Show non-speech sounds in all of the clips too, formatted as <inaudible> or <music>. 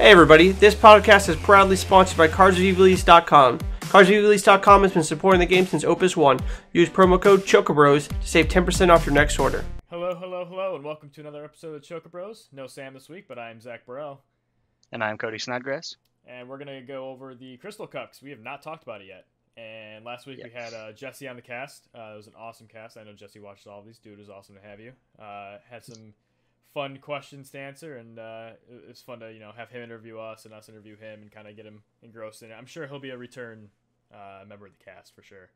Hey everybody, this podcast is proudly sponsored by CardsReviewRelease.com. CardsReviewRelease.com has been supporting the game since Opus 1. Use promo code CHOCOBROS to save 10% off your next order. Hello, hello, hello, and welcome to another episode of Chocobros. No Sam this week, but I'm Zach Burrell, And I'm Kody Snodgrass. and we're gonna go over the Crystal Cups. we have not talked about it yet. And last week we had uh, Jesse on the cast. Uh, it was an awesome cast. I know Jesse watches all of these. Dude, it was awesome to have you. Uh, had some fun questions to answer, and uh, it was fun to you know have him interview us and us interview him and kind of get him engrossed in it. I'm sure he'll be a return uh, member of the cast for sure.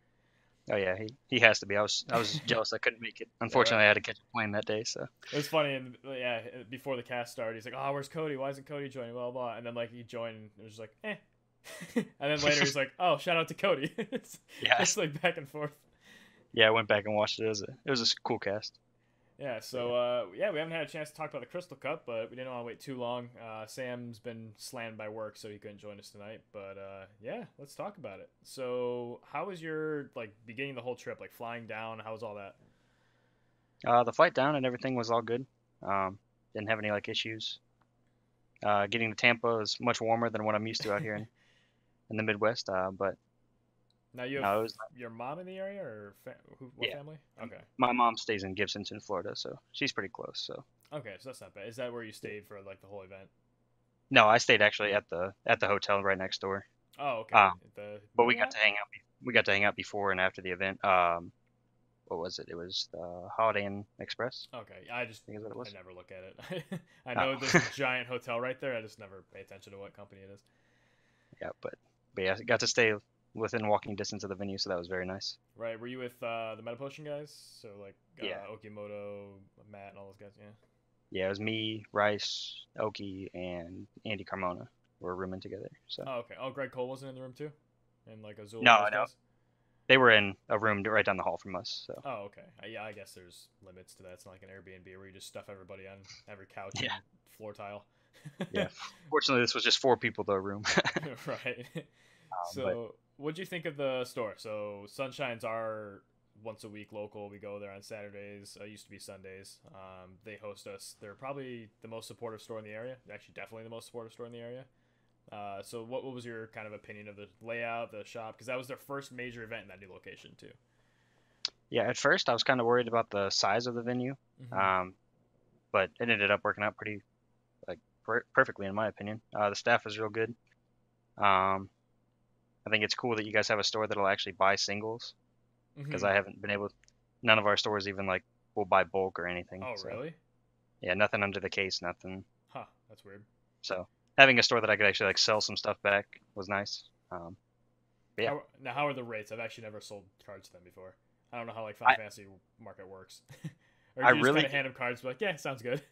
Oh yeah, he, he has to be. I was I was <laughs> jealous I couldn't make it. Unfortunately, I had to catch a plane that day. So It was funny, and uh, yeah, before the cast started, he's like, "Oh, where's Kody? Why isn't Kody joining?" Blah blah. And then like he joined, and it was just like, "Eh." <laughs> and then later he's like, "Oh, shout out to Kody." <laughs> it's yeah, just like back and forth. yeah, I went back and watched it. It was a it was a cool cast. Yeah. So uh, yeah, we haven't had a chance to talk about the Crystal Cup, but we didn't want to wait too long. Uh, Sam's been slammed by work, so he couldn't join us tonight. But uh, yeah, let's talk about it. So, how was your like beginning the whole trip? Like flying down? How was all that? Uh, the flight down and everything was all good. Um, didn't have any like issues. Uh, getting to Tampa is much warmer than what I'm used to out here in, <laughs> in the Midwest. Uh, but Now you have no, was, your mom in the area, or fa- who, what Yeah. family? Okay. my mom stays in Gibsonton, Florida, so she's pretty close. So Okay, so that's not bad. Is that where you stayed for like the whole event? no, I stayed actually at the at the hotel right next door. Oh, okay. Um, the, But we yeah. got to hang out. We got to hang out before and after the event. Um, what was it? It was the Holiday Inn Express. Okay, I just I think is what it was. I never look at it. <laughs> I know Oh. there's a <laughs> giant hotel right there. I just never pay attention to what company it is. Yeah, but but yeah, I got to stay within walking distance of the venue, so that was very nice. Right? Were you with uh, the Meta Potion guys? So like uh, Yeah. Okimoto, Matt, and all those guys. Yeah. Yeah, it was me, Rice, Oki, and Andy Carmona were rooming together. So Oh, okay. Oh, Greg Cole wasn't in the room too, and like Azul. No, no. guys? they were in a room right down the hall from us. So Oh, okay. Yeah, I guess there's limits to that. It's not like an Airbnb where you just stuff everybody on every couch Yeah. and floor tile. Yeah. <laughs> fortunately, this was just four people to a room. <laughs> <laughs> right. Um, so, what'd you think of the store? So, Sunshine's our once a week local. We go there on Saturdays. Uh, used to be Sundays. Um, they host us. They're probably the most supportive store in the area. Actually, definitely the most supportive store in the area. Uh, so, what, what was your kind of opinion of the layout, the shop? Because that was their first major event in that new location too. yeah, at first I was kind of worried about the size of the venue, Mhm. um, but it ended up working out pretty, like per- perfectly in my opinion. Uh, the staff is real good. Um, I think it's cool that you guys have a store that'll actually buy singles because Mhm. I haven't been able. None of our stores even like will buy bulk or anything. Oh, so, really? Yeah, nothing under the case, nothing. Huh. That's weird. So having a store that I could actually like sell some stuff back was nice. Um, Yeah. How, now, how are the rates? I've actually never sold cards to them before. I don't know how like Final I- Fantasy market works. <laughs> or I you just really of hand them cards, be like, yeah, sounds good.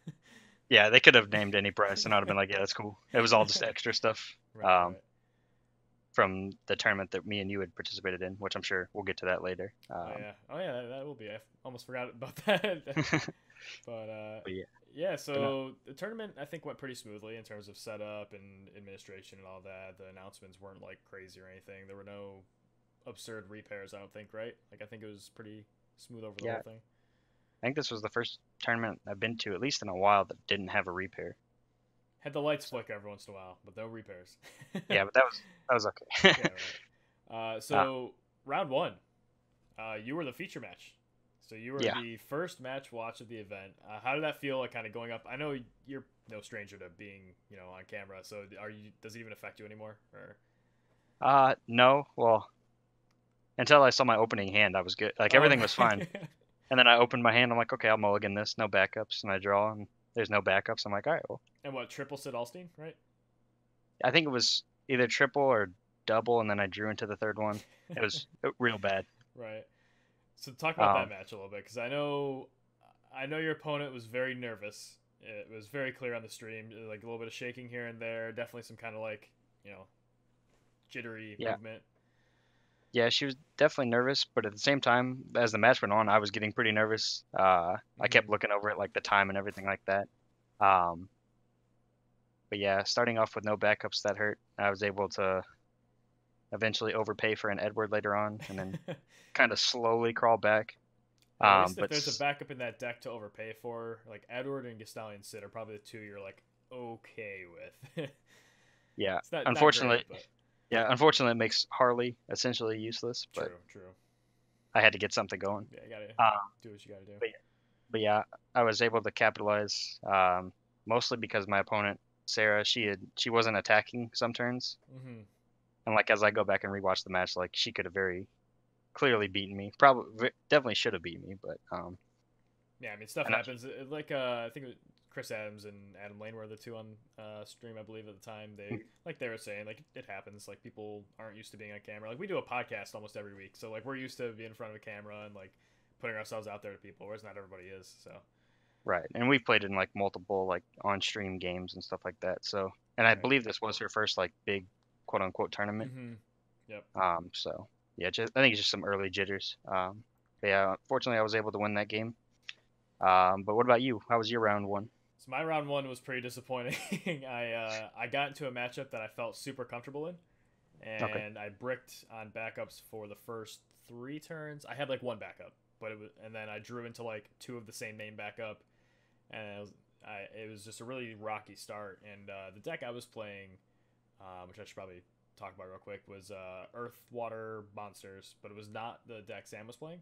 yeah, they could have named any price, and I'd have been like, <laughs> yeah, that's cool. It was all just extra stuff right, Um, from the tournament that me and you had participated in, which I'm sure we'll get to that later. Um, Oh yeah, oh yeah, that, that will be. I almost forgot about <laughs> that. <laughs> but uh, But yeah. yeah. So the tournament I think went pretty smoothly in terms of setup and administration and all that. The announcements weren't like crazy or anything. There were no absurd repairs. I don't think. Right? Like I think it was pretty smooth over the Yeah. whole thing. I think this was the first tournament I've been to, at least in a while, that didn't have a repair. Had the lights flicker every once in a while, but no repairs. <laughs> Yeah, but that was that was okay. yeah, right. <laughs> Uh, so round one, uh, you were the feature match. So you were Yeah. the first match watch of the event. Uh, how did that feel? Like kind of going up. I know you're no stranger to being, you know, on camera. So are you? Does it even affect you anymore? Or uh, no, well, until I saw my opening hand, I was good. Like everything was fine. <laughs> And then I opened my hand. I'm like, okay, I'll mulligan this. No backups, and I draw, and there's no backups. I'm like, all right, well, and what triple Cid Aulstyne, right? I think it was either triple or double, and then I drew into the third one. It was <laughs> real bad. right. So talk about that Um, match a little bit because I know, I know your opponent was very nervous. It was very clear on the stream, like a little bit of shaking here and there. Definitely some kind of like, you know, jittery Yeah. movement. Yeah, she was definitely nervous, but at the same time, as the match went on, I was getting pretty nervous. Uh, I kept looking over at like the time and everything like that. Um, but yeah, starting off with no backups that hurt. I was able to eventually overpay for an Edward later on, and then <laughs> kind of slowly crawl back. At Um, least if but there's a backup in that deck to overpay for, like Edward and Gastallion Sid are probably the two you're like okay with. <laughs> Yeah, not Unfortunately- great, yeah. Unfortunately, it makes Harley essentially useless. but true, true. I had to get something going. Yeah, you gotta Um, do what you gotta do. but But yeah, I was able to capitalize um, mostly because my opponent Sarah, she had she wasn't attacking some turns, hmm and like as I go back and rewatch the match, like she could have very clearly beaten me. Probably definitely should have beat me, but um, Yeah, I mean stuff And happens. It- like uh, I think Chris Adams and Adam Lane were the two on uh, stream, I believe, at the time. They like they were saying like it happens. Like people aren't used to being on camera. Like we do a podcast almost every week, so like we're used to being in front of a camera and like putting ourselves out there to people, whereas not everybody is. So right. And we've played in like multiple like on stream games and stuff like that. So, and I believe this was her first like big quote unquote tournament. Mhm. Um, so yeah, just I think it's just some early jitters. Um, but yeah, fortunately I was able to win that game. Um, but what about you? How was your round one? So my round one was pretty disappointing. <laughs> I uh, I got into a matchup that I felt super comfortable in, and Okay. I bricked on backups for the first three turns. I had like one backup, but it was, and then I drew into like two of the same name backup, and it was, I, it was just a really rocky start. And uh, the deck I was playing, um, which I should probably talk about real quick, was uh, Earth, Water, Monsters, but it was not the deck Sam was playing.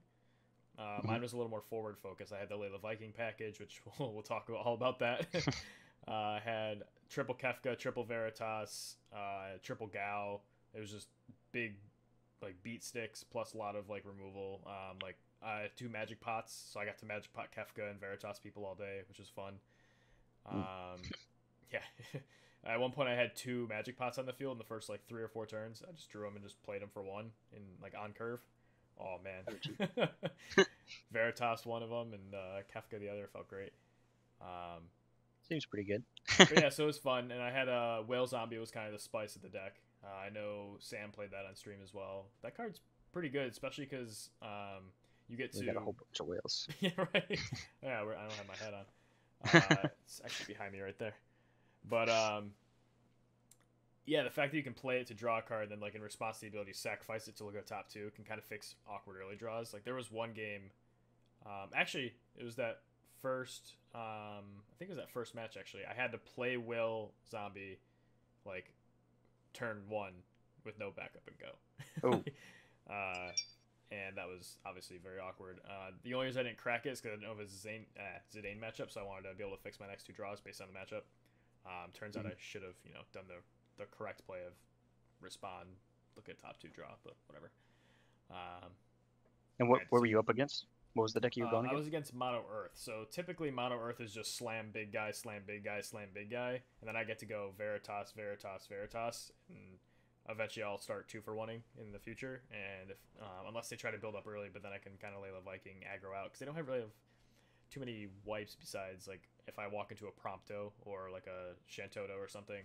Uh. Mine was a little more forward focused. I had the Layla Viking package, which <laughs> we'll, we'll talk all about that. <laughs> uh, I had triple Kefka, triple Veritas, uh, triple Gao. It was just big, like beat sticks plus a lot of like removal. Um, like I had two magic pots, so I got to magic pot Kefka and Veritas people all day, which was fun. Um, <laughs> yeah. At one point, I had two magic pots on the field in the first like three or four turns. I just drew them and just played them for one in like on curve. Oh man, <laughs> Veritas one of them and uh, Kefka the other felt great. Um, Seems pretty good. but yeah, <laughs> so it was fun, and I had a uh, whale zombie was kind of the spice of the deck. Uh, I know Sam played that on stream as well. That card's pretty good, especially because um, you get We to got a whole bunch of whales. <laughs> yeah, right. Yeah, we're, I don't have my head on. Uh, it's actually behind me right there. But um, yeah, the fact that you can play it to draw a card, and then like in response to the ability, sacrifice it to look at top two can kind of fix awkward early draws. Like there was one game, um, actually it was that first, um, I think it was that first match actually. I had to play Whale Zombie, like turn one with no backup and go. <laughs> uh, and that was obviously very awkward. Uh, the only reason I didn't crack it is because I didn't know if it was a Zane, uh, Zidane matchup, so I wanted to be able to fix my next two draws based on the matchup. Um, turns out I should have, you know, done the the correct play of respond, look at top two draw, but whatever. Um, And what, what were you up against? What was the deck you were uh, going I against? was against Mono Earth. So typically Mono Earth is just slam big guy, slam big guy, slam big guy, and then I get to go Veritas, Veritas, Veritas, and eventually I'll start two for oneing in the future. And if um, unless they try to build up early, but then I can kind of lay the Viking aggro out because they don't have really have too many wipes besides like if I walk into a Prompto or like a Shantotto or something.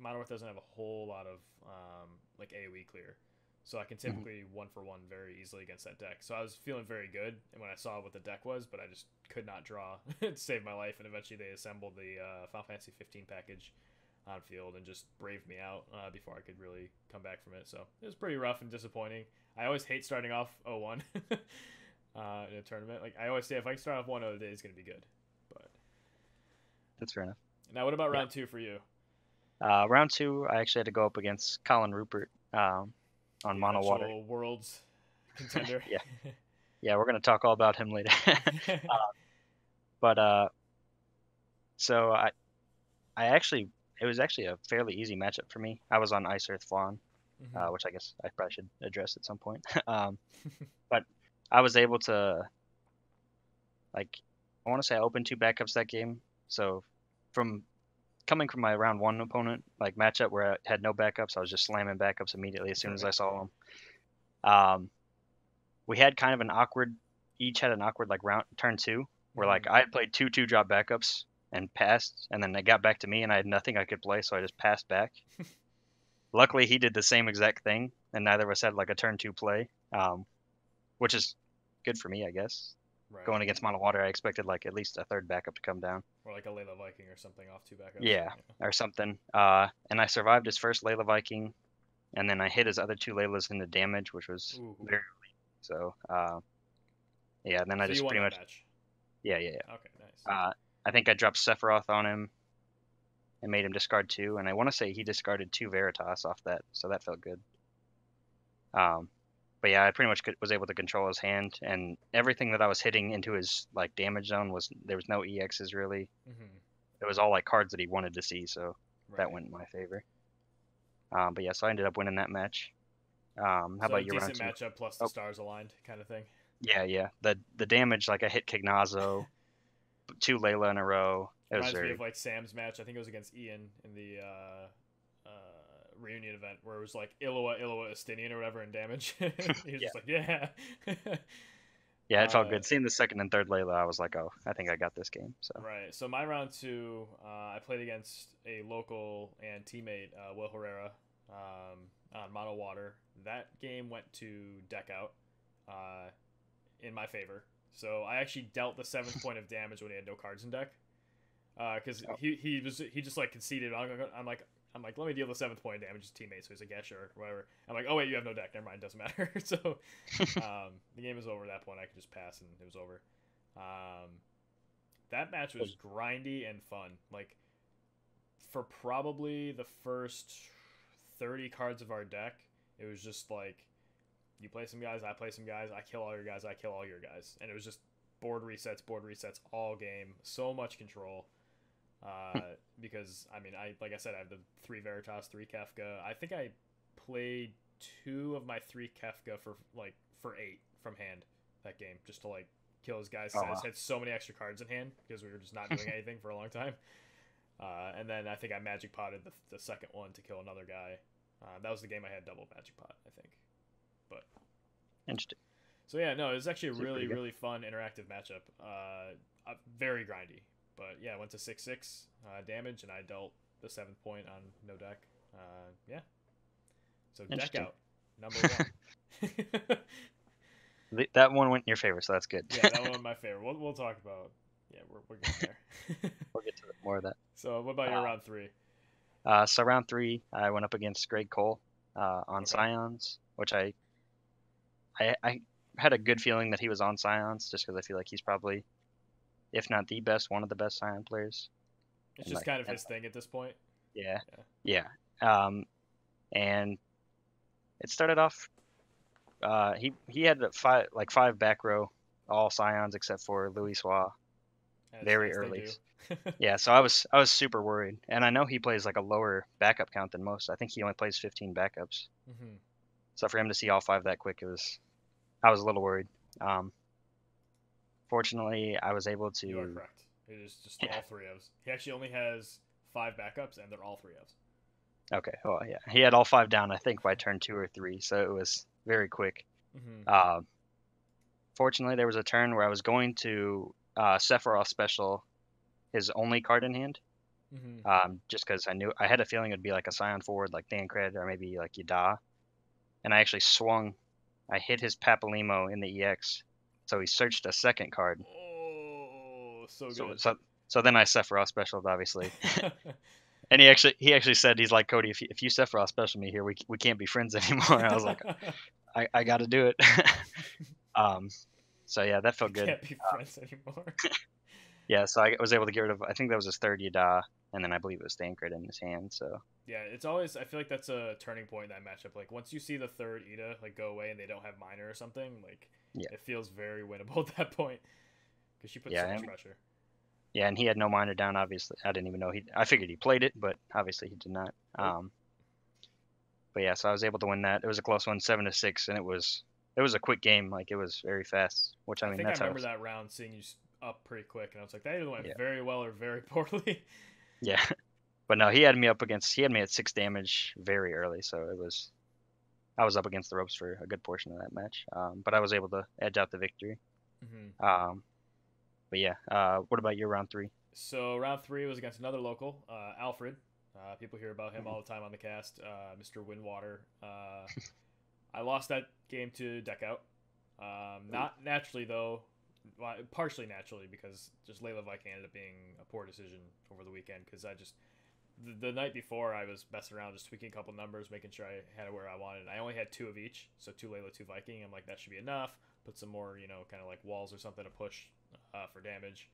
Like Mono doesn't have a whole lot of um, like AOE clear. So I can typically one for one very easily against that deck. So I was feeling very good and when I saw what the deck was, but I just could not draw <laughs> to save my life. And eventually they assembled the uh, Final Fantasy 15 package on field and just braved me out uh, before I could really come back from it. So it was pretty rough and disappointing. I always hate starting off <laughs> 0-1 uh, in a tournament. Like I always say, if I can start off 1-0 today, it's going to be good. But That's fair enough. now, what about Yeah. round two for you? Uh, round two, I actually had to go up against Colin Rupert um, on The Mono Water. Worlds <laughs> contender. Yeah. <laughs> Yeah, we're gonna talk all about him later. <laughs> but uh, so I, I actually, it was actually a fairly easy matchup for me. I was on Ice Earth Flan, Mhm. uh, which I guess I probably should address at some point. um, but I was able to, like, I want to say I opened two backups that game. So from coming from my round one opponent, like matchup where I had no backups, I was just slamming backups immediately as soon as I saw them. Um, we had kind of an awkward, each had an awkward like round turn two, where like Mhm. I had played two two drop backups and passed, and then it got back to me, and I had nothing I could play, so I just passed back. <laughs> Luckily, he did the same exact thing, and neither of us had like a turn two play, um, which is good for me, I guess. Right. Going against Mono Water, I expected like at least a third backup to come down or like a Layla Viking or something off two backups. Yeah. or something. Uh, and I survived his first Layla Viking, and then I hit his other two Laylas into damage, which was Ooh. very so. Uh, yeah, and then I just pretty much match. yeah yeah yeah. Okay, nice. Uh, I think I dropped Sephiroth on him, and made him discard two. And I want to say he discarded two Veritas off that, so that felt good. Um, but yeah, I pretty much could, was able to control his hand, and everything that I was hitting into his like damage zone was there was no EXs really. Mm-hmm. It was all like cards that he wanted to see, so Right. that went in my favor. Um, but yeah, so I ended up winning that match. Um, how so about your round decent two? matchup plus the Oh. stars aligned kind of thing. Yeah, yeah. The the damage like I hit Kignazo, two Layla in a row. It was Reminds me of like Sam's match. I think it was against Ian in the uh, reunion event where it was like Illawa, Illawa, Estinian or whatever in damage. <laughs> he was Yeah. just like, yeah. <laughs> yeah, it felt uh, good. Seeing the second and third Layla, I was like, oh, I think I got this game. So right. So my round two, uh, I played against a local and teammate, uh, Will Herrera, um, on Mono Water. That game went to deck out uh, in my favor. So I actually dealt the seventh <laughs> point of damage when he had no cards in deck. Because Oh. he, he was he just like conceded. I'm, I'm like I'm like let me deal the seventh point of damage to teammates. So he's like yeah sure whatever. I'm like oh wait you have no deck never mind doesn't matter. <laughs> so <laughs> um, the game is over at that point. I could just pass and it was over. Um, that match was grindy and fun. Like for probably the first thirty cards of our deck, it was just like you play some guys, I play some guys, I kill all your guys, I kill all your guys, and it was just board resets, board resets all game. So much control. Uh, because I mean, I like I said, I have the three Veritas, three Kefka. I think I played two of my three Kefka for like for eight from hand that game, just to like kill his guys. Oh, wow. had so many extra cards in hand because we were just not doing <laughs> anything for a long time. Uh, and then I think I magic potted the, the second one to kill another guy. Uh, that was the game I had double magic pot, I think. But interesting. so yeah, no, it was actually a really really fun interactive matchup. Uh, uh, very grindy, but yeah, went to six six uh, damage, and I dealt the seventh point on no deck. Uh, yeah, so deck out number one. <laughs> <laughs> That one went in your favor, so that's good. yeah, that one my <laughs> favorite. We'll we'll talk about. Yeah, we're we're getting there. we'll get to more of that. so what about your Uh, round three? Uh, so round three, I went up against Greg Cole uh, on Okay. Scions, which I, I I had a good feeling that he was on Scions, just because I feel like he's probably, if not the best, one of the best Scion players. It's and just like- kind of his thing at this point. Yeah, yeah. Um, and it started off. Uh, he he had five like five back row, all Scions except for Louisoix. Very they early. <laughs> Yeah, so I was I was super worried, and I know he plays like a lower backup count than most. I think he only plays 15 backups. Mhm. So for him to see all five that quick, it was, I was a little worried. Um, fortunately, I was able to. You are correct. It is just Yeah. all three of ofs. He actually only has five backups, and they're all three of ofs. Okay, well, yeah, he had all five down, I think, by turn two or three, so it was very quick. Mm-hmm. Uh, fortunately, there was a turn where I was going to uh, Sephiroth special, his only card in hand, Mm-hmm. um, just because I knew I had a feeling it'd be like a Scion forward, like Thancred or maybe like Yda, and I actually swung. I hit his Papalymo in the EX, so he searched a second card. Oh, so So, good. so, so then I Sephiroth specialed, obviously. <laughs> And he actually he actually said he's like Kody, if you, if you Sephiroth special me here, we we can't be friends <laughs> anymore. I was like, <laughs> I, I got to do it. um, so yeah, that felt good. Can't be friends anymore. Yeah, so I was able to get rid of. I think that was his third Yda, and then I believe it was Thancred in his hand. So yeah, it's always. I feel like that's a turning point in that matchup. Like once you see the third Yda like go away and they don't have minor or something, like Yeah. it feels very winnable <laughs> at that point because she puts Yeah, so much and- pressure. yeah, and he had no minor down. Obviously, I didn't even know he. I figured he played it, but obviously he did not. Um, but yeah, so I was able to win that. It was a close one, seven to six, and it was it was a quick game. Like it was very fast, which I I, mean think I that's how. remember that round seeing you up pretty quick, and I was like, that either went Yeah. very well or very <laughs> poorly. Yeah, <laughs> but no, he had me up against. He had me at six damage very early, so it was. I was up against the ropes for a good portion of that match, um, but I was able to edge out the victory. mm-hmm. Um, but yeah, uh, what about your round three? So round three was against another local, uh, Alfred. Uh, people hear about him all the time on the cast, uh, Mr. Windwater. Uh, <laughs> I lost that game to deck out. Um, not naturally though, well, partially naturally because just Layla Viking ended up being a poor decision over the weekend because I just the, the night before I was messing around just tweaking a couple numbers, making sure I had it where I wanted. I only had two of each, so two Layla, two Viking. I'm like that should be enough. Put some more, you know, kind of like walls or something to push uh, for damage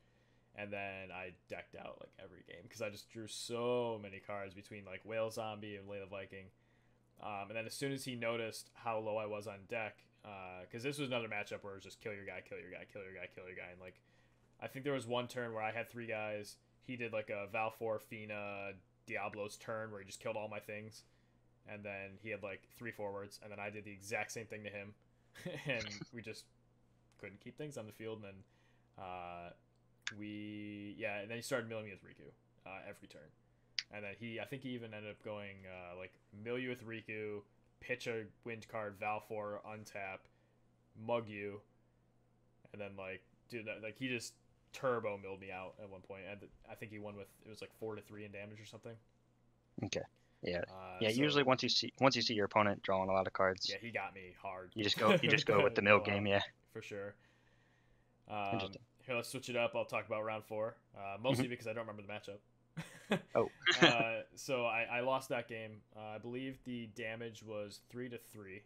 and then I decked out like every game because I just drew so many cards between like Whale Zombie and Layla Viking. Um, and then as soon as he noticed how low I was on deck, because uh, this was another matchup where it was just kill your guy, kill your guy, kill your guy, kill your guy, and like I think there was one turn where I had three guys. He did like a Valefor, Fina, Diablo's turn where he just killed all my things, and then he had like three forwards, and then I did the exact same thing to him, <laughs> and we just couldn't keep things on the field, and then uh, we yeah, and then he started milling me with Riku uh, every turn, and then he I think he even ended up going uh, like mill you with Riku, pitch a wind card, Valefor, untap, mug you, and then like dude like he just turbo milled me out at one point. And I think he won with it was like four to three in damage or something. Okay. Yeah. Uh, Yeah. so- Usually, once you see once you see your opponent drawing a lot of cards, yeah, he got me hard. you just go you just go with the <laughs> mill game. Yeah. for sure. Um, Interesting. here, let's switch it up. I'll talk about round four, uh, mostly because I don't remember the matchup. Oh. <laughs> uh, <laughs> so I, I lost that game. Uh, I believe the damage was three to three.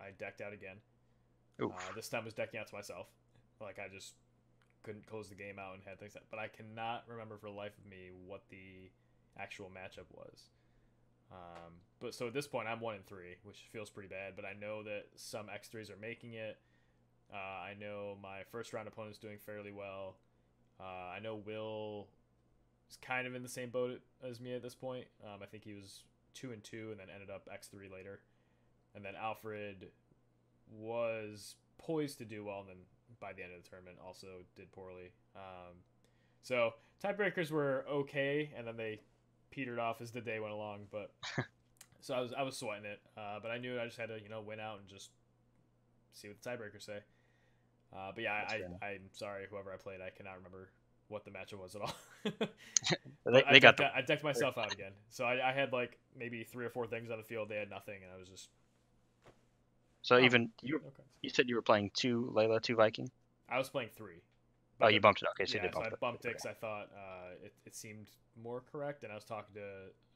I decked out again. Uh, this time was decking out to myself. Like I just couldn't close the game out and had things. That, but I cannot remember for the life of me what the actual matchup was. Um, but so at this point, I'm one in three, which feels pretty bad. But I know that some X threes are making it. Uh, I know my first round opponent is doing fairly well. Uh, I know Will is kind of in the same boat as me at this point. Um, I think he was two and two, and then ended up X three later. And then Alfred was poised to do well, and then by the end of the tournament also did poorly. Um, so tiebreakers were okay, and then they petered off as the day went along. But <laughs> so I was I was sweating it, uh, but I knew I just had to you know win out and just see what the tiebreakers say. Uh, but yeah, That's I, fair. I I'm sorry whoever I played, I cannot remember what the matchup was at all. <laughs> They, I they got decked, I decked myself out again. So I, I had like maybe three or four things on the field. They had nothing, and I was just so Oh. even you okay. you said you were playing two Layla, two Viking. I was playing three. Oh, you bumped it. Okay, so yeah, you did so I bumped it because I thought uh, it, it seemed more correct, and I was talking to.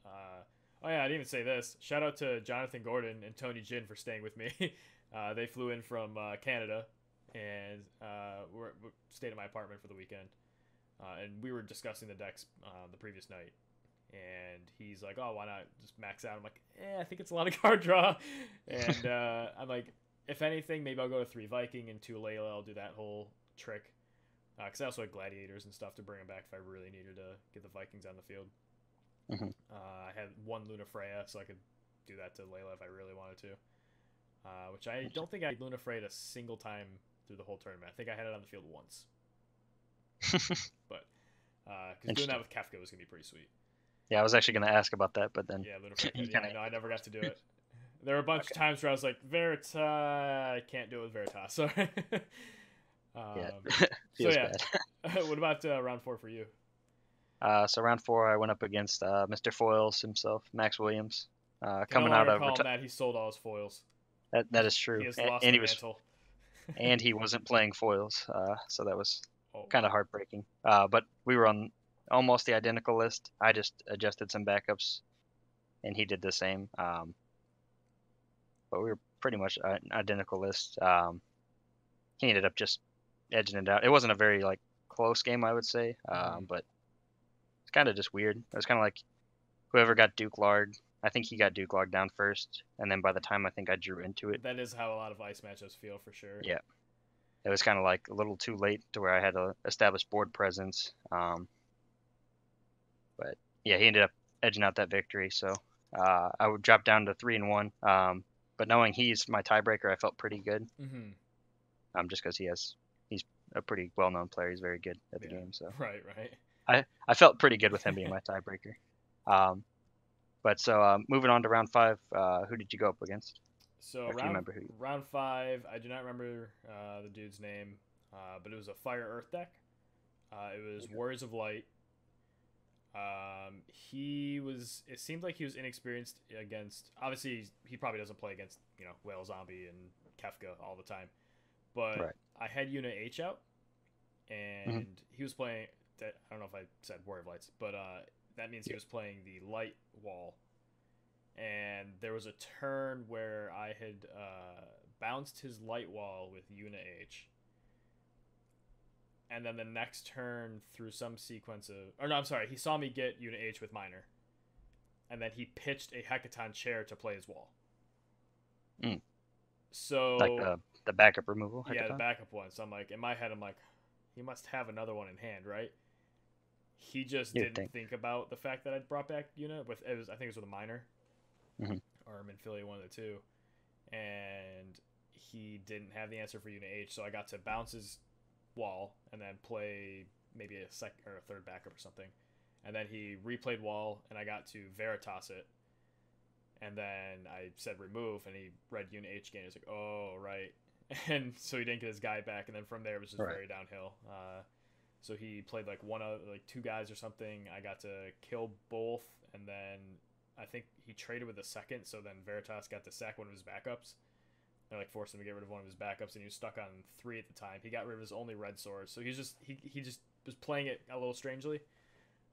Uh, oh yeah, I didn't even say this. Shout out to Jonathan Gordon and Tony Jin for staying with me. <laughs> uh, they flew in from uh, Canada, and uh, we're, we stayed at my apartment for the weekend, uh, and we were discussing the decks uh, the previous night. And he's like, "Oh, why not just max out?" I'm like, "Eh, I think it's a lot of <laughs> card draw." And <laughs> uh, I'm like, "If anything, maybe I'll go to three Viking and two Layla. I'll do that whole trick." because I also had gladiators and stuff to bring them back if I really needed to get the Vikings on the field. Mhm. Uh, I had one Lunafreya, so I could do that to Layla if I really wanted to. Uh, which I don't think I had Lunafreya a single time through the whole tournament. I think I had it on the field once. <laughs> because doing that with Kefka was gonna be pretty sweet. yeah, I was actually gonna ask about that, but then Yeah. <laughs> Yeah, kinda- no, I never got to do it. <laughs> There were a bunch of times where I was like, Veritas, I can't do it with Veritas. <laughs> So, um, yeah, so yeah. what about uh, round four for you? Uh, so round four, I went up against uh, Mr. Foils himself, Max Williams, uh, coming out of reti- that. He sold all his foils. that, that is true, He has A- lost and the he was, and he wasn't playing foils, uh, so that was kind of heartbreaking. Uh, but we were on almost the identical list. I just adjusted some backups, and he did the same. Um, but we were pretty much an identical list. Um, he ended up just edging it out. It wasn't a very like close game, I would say, um, Mhm. but it's kind of just weird. It was kind of like whoever got Duke Lard. I think he got Duke Lard down first, and then by the time I think I drew into it, that is how a lot of ice matchups feel for sure. Yeah. It was kind of like a little too late to where I had to establish board presence. Um, but yeah, he ended up edging out that victory. So uh, I would drop down to three and one. Um, but knowing he's my tiebreaker, I felt pretty good. hmm Um, just because he has, he's a pretty well-known player. He's very good at the Yeah. game. So <laughs> Right, right. I felt pretty good with him being <laughs> my tiebreaker. Um, but so uh, moving on to round five, uh, who did you go up against? So round, round five, I do not remember uh, the dude's name, uh, but it was a Fire Earth deck. Uh, it was Warriors of Light. Um, he was. It seemed like he was inexperienced against. Obviously, he probably doesn't play against you know Whale Zombie and Kefka all the time. But Right. I had Una H out, and he was playing. I don't know if I said Warrior of Lights, but uh, that means he was playing the light wall and there was a turn where I had uh, bounced his light wall with Una H. and then the next turn through some sequence of, or no, I'm sorry, he saw me get unit H with minor, and then he pitched a Hecatoncheir to play his wall. Mm. So Like the the backup removal. yeah, the backup one. So I'm like, in my head, I'm like, he must have another one in hand, right? He just You'd didn't think. think about the fact that I'd brought back unit with it was I think it was with a minor, Mhm. or Minfilia, one of the two, and he didn't have the answer for unit H. So I got to bounce his wall and then play maybe a second or a third backup or something, and then he replayed wall and I got to Veritas it. And then I said remove, and he read unit H again. He's like, "Oh, right." <laughs> and so he didn't get his guy back, and then from there it was just Right. very downhill. Uh, so he played like one of like two guys or something. I got to kill both, and then I think he traded with a second. So then Veritas got to sack one of his backups. They like forced him to get rid of one of his backups, and he was stuck on three at the time. He got rid of his only red sword, so he was just he he just was playing it a little strangely.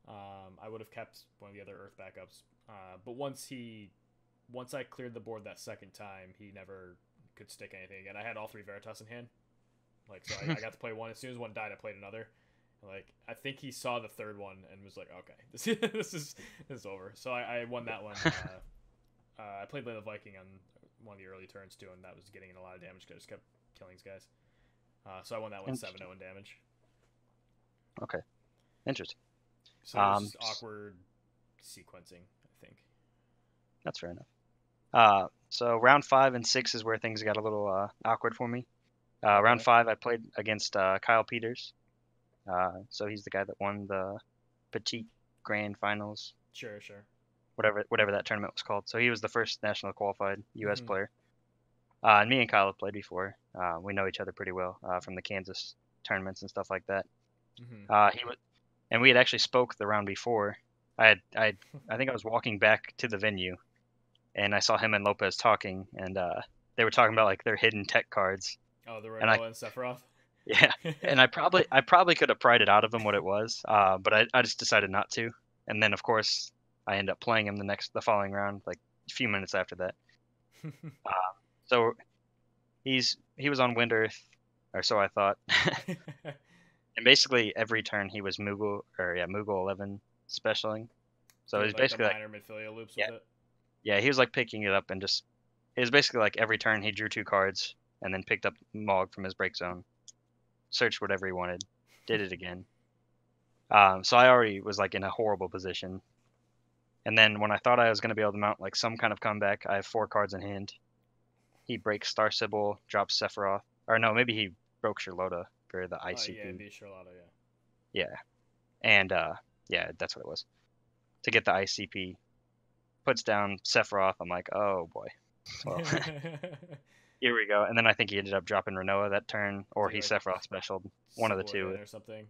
Um, I would have kept one of the other Earth backups, uh, but once he once I cleared the board that second time, he never could stick anything again. I had all three Veritas in hand. Like so I, I got to play one. As soon as one died, I played another. Like I think he saw the third one and was like, "Okay, <laughs> this, this is this is over." So I, I won that one. <laughs> Uh, uh, I played Blade of the Viking on one of the early turns too, and that was getting in a lot of damage because I just kept killing these guys. Uh, so I won that one 7 0 in damage. Okay. Interesting. So Um, awkward sequencing, I think. That's fair enough. Uh, so round five and six is where things got a little uh, awkward for me. Uh, round Okay. five, I played against uh, Kyle Peters. Uh, so he's the guy that won the Petite Grand Finals, Sure, sure. whatever whatever that tournament was called. So he was the first national qualified U.S. Mhm. player. Uh, and me and Kyle have played before. Uh, we know each other pretty well uh, from the Kansas tournaments and stuff like that. hmm Uh, he was, and we had actually spoke the round before. I had, I, had- <laughs> I think I was walking back to the venue, and I saw him and Lopez talking, and uh, they were talking about like their hidden tech cards. Oh, the And I- and Sephiroth. Yeah, and I probably, I probably could have pried it out of him what it was, uh, but I, I just decided not to. And then of course, I end up playing him the next, the following round, like a few minutes after that. <laughs> So he's he was on Wind Earth, or so I thought. <laughs> and basically every turn he was Moogle or yeah Moogle eleven specialing. So he's like, basically like minor Minfilia loops Yeah. with it. yeah he was like picking it up and just it was basically like every turn he drew two cards and then picked up Mog from his break zone, searched whatever he wanted, did it again. Um, so I already was like in a horrible position. And then when I thought I was going to be able to mount like some kind of comeback, I have four cards in hand. He breaks Star Sibyl, drops Sephiroth, or no, maybe he broke Charlotta for the ICP. Oh, yeah, be Charlotta, yeah. Yeah. And uh yeah, that's what it was. To get the ICP. Puts down Sephiroth. I'm like, oh boy. <laughs> Well, <laughs> <laughs> here we go. And then I think he ended up dropping Rinoa that turn, or he like, Sephiroth special. One of the two. or something.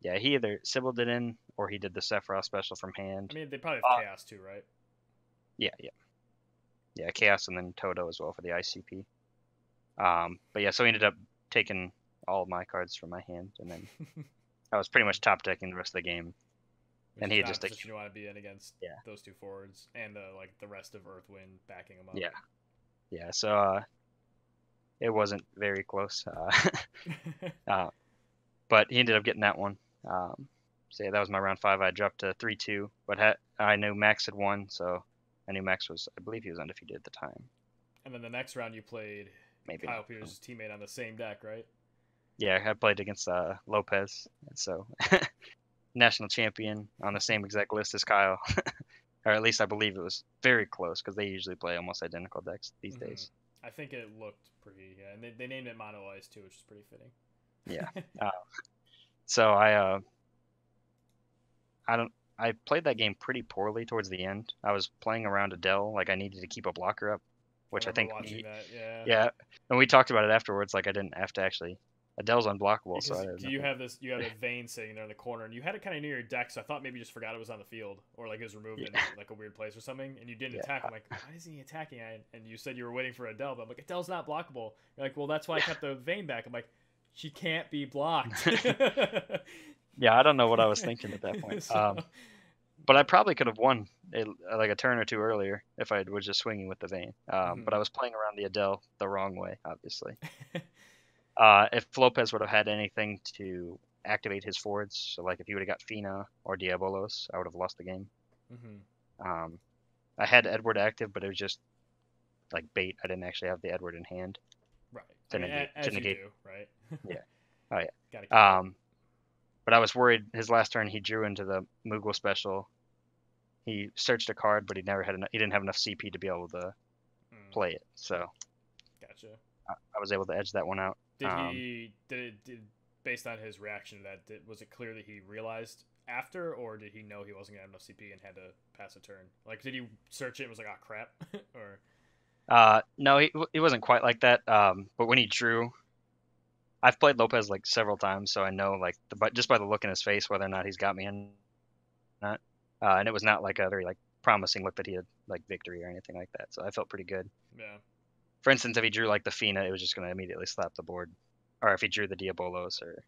Yeah, he either Sibyl did in or he did the Sephiroth special from hand. I mean, they probably Uh, have chaos too, right? Yeah, yeah. Yeah, Chaos and then Toto as well for the ICP. Um, but yeah, so he ended up taking all of my cards from my hand, and then <laughs> I was pretty much top decking the rest of the game. Which and he had just like- you want to be in against Yeah. those two forwards and the like the rest of Earthwind backing them up. Yeah. Yeah, so uh, it wasn't very close. <laughs> Uh, but he ended up getting that one. Um, so yeah, that was my round five. I dropped to three two, but ha- I knew Max had won, so I knew Max was. I believe he was undefeated at the time. and then the next round you played Maybe. Kyle. Peters' teammate on the same deck, right? Yeah, I played against uh, Lopez, and so <laughs> national champion on the same exact list as Kyle, <laughs> or at least I believe it was very close because they usually play almost identical decks these Mhm. days. I think it looked pretty. Yeah, and they, they named it Mono Ice too, which is pretty fitting. Yeah. <laughs> So I uh, I don't. I played that game pretty poorly towards the end. I was playing around Adele like I needed to keep a blocker up, which I, remember think watching me- that. Yeah. yeah. And we talked about it afterwards. Like I didn't have to actually. Adele's unblockable, so you know. have this, you have a vein sitting there in the corner, and you had it kind of near your deck, so I thought maybe you just forgot it was on the field, or like it was removed in like a weird place or something, and you didn't Yeah. attack. I'm like, why isn't he attacking? I, and you said you were waiting for Adele, but I'm like, Adele's not blockable. You're like, well, that's why I kept the vein back. I'm like, she can't be <laughs> blocked. yeah, I don't know what I was thinking at that <laughs> point. So- Um, but I probably could have won a, like a turn or two earlier if I was just swinging with the vein. Um, But I was playing around the Adele the wrong way, obviously. <laughs> Uh, if Lopez would have had anything to activate his forwards, so like if he would have got Fina or Diabolos, I would have lost the game. Mm-hmm. Um, I had Edward active, but it was just like bait. I didn't actually have the Edward in hand. Right. To I mean, negate- as to you negate- do, right? <laughs> Yeah. <laughs> Oh, yeah. Gotta Um, but I was worried his last turn he drew into the Moogle special. He searched a card, but he never had enough. He didn't have enough CP to be able to Mm, play it. So Gotcha. I, I was able to edge that one out. Did Um, he did it did based on his reaction to that? Did, was it clear that he realized after, or did he know he wasn't gonna have enough CP and had to pass a turn? Like, did he search it and was like, "Ah, crap," <laughs> or Uh, no, he, he wasn't quite like that. Um, but when he drew, I've played Lopez like several times, so I know like the, but just by the look in his face whether or not he's got me in not. Uh, and it was not like a very like promising look that he had like victory or anything like that. So I felt pretty good. yeah? For instance, if he drew like the Fina, it was just going to immediately slap the board. Or if he drew the Diabolos or.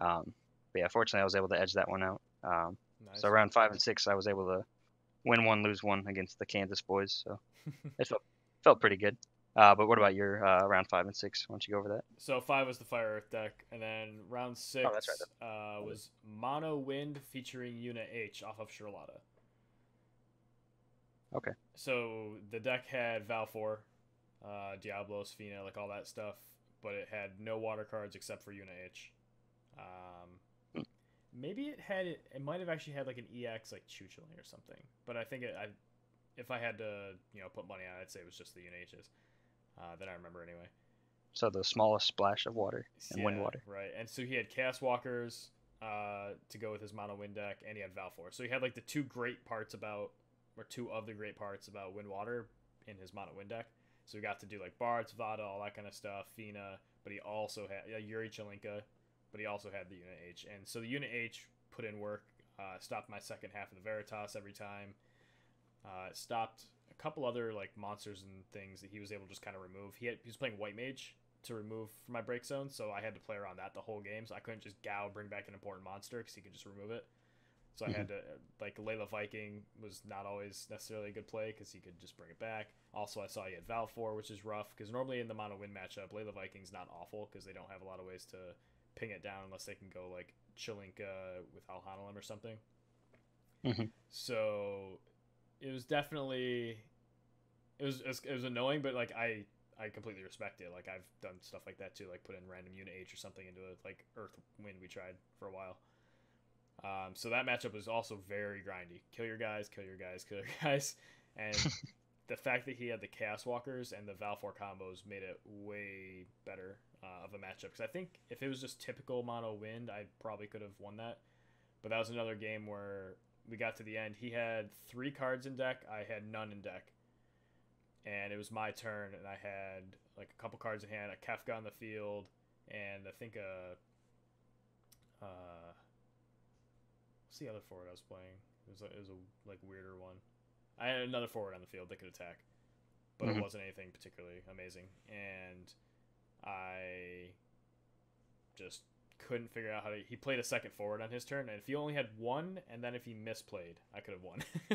Um, but yeah, fortunately, I was able to edge that one out. Um, Nice. so around five and six, I was able to win one, lose one against the Kansas boys. So <laughs> it felt felt pretty good. Uh, but what about your uh, round five and six? Why don't you go over that? So five was the Fire Earth deck, and then round six Oh, that's uh, was Mono Wind featuring Una H off of Charlotta. Okay. So the deck had Val Valefor, uh, Diabolos, Fina, like all that stuff, but it had no water cards except for Una H. Um, maybe it had it. It might have actually had like an EX like Chuchling or something, but I think it. I, if I had to, you know, put money on, it, I'd say it was just the Una H's. Uh, that I remember anyway. So the smallest splash of water and wind water. Right. And so he had Chaos Walkers uh, to go with his mono wind deck, and he had Valefor. So he had like the two great parts about, or two of the great parts about wind water in his mono wind deck. So we got to do like Bards, Vada, all that kind of stuff, Fina, but he also had yeah, Yuri Chelinka, but he also had the Unit H. And so the Unit H put in work, uh, stopped my second half of the Veritas every time. Uh, stopped a couple other like monsters and things that he was able to just kind of remove. He, had, he was playing White Mage to remove from my break zone, so I had to play around that the whole game. So I couldn't just Gao bring back an important monster because he could just remove it. So I had to like Layla Viking was not always necessarily a good play because he could just bring it back. Also, I saw he had Valefor, which is rough because normally in the mono win matchup, Layla Viking's not awful because they don't have a lot of ways to ping it down unless they can go like Chelinka with Alhanalem or something. Mhm. So it was definitely it was it was- it was annoying, but like I I completely respect it. Like I've done stuff like that too, like put in random unit H or something into a, like Earth Wind. We tried for a while. Um, so that matchup was also very grindy. Kill your guys, kill your guys, kill your <laughs> guys, and <laughs> the fact that he had the Chaos Walkers and the Valefor combos made it way better uh, of a matchup. Because I think if it was just typical mono wind, I probably could have won that. But that was another game where we got to the end. He had three cards in deck. I had none in deck. And it was my turn, and I had like a couple cards in hand, a Kefka on the field, and I think a. Uh, what's the other forward I was playing? It was a, it was a like weirder one. I had another forward on the field that could attack, but Mhm. it wasn't anything particularly amazing. And I just couldn't figure out how to. He played a second forward on his turn, and if he only had one, and then if he misplayed, I could have won. <laughs>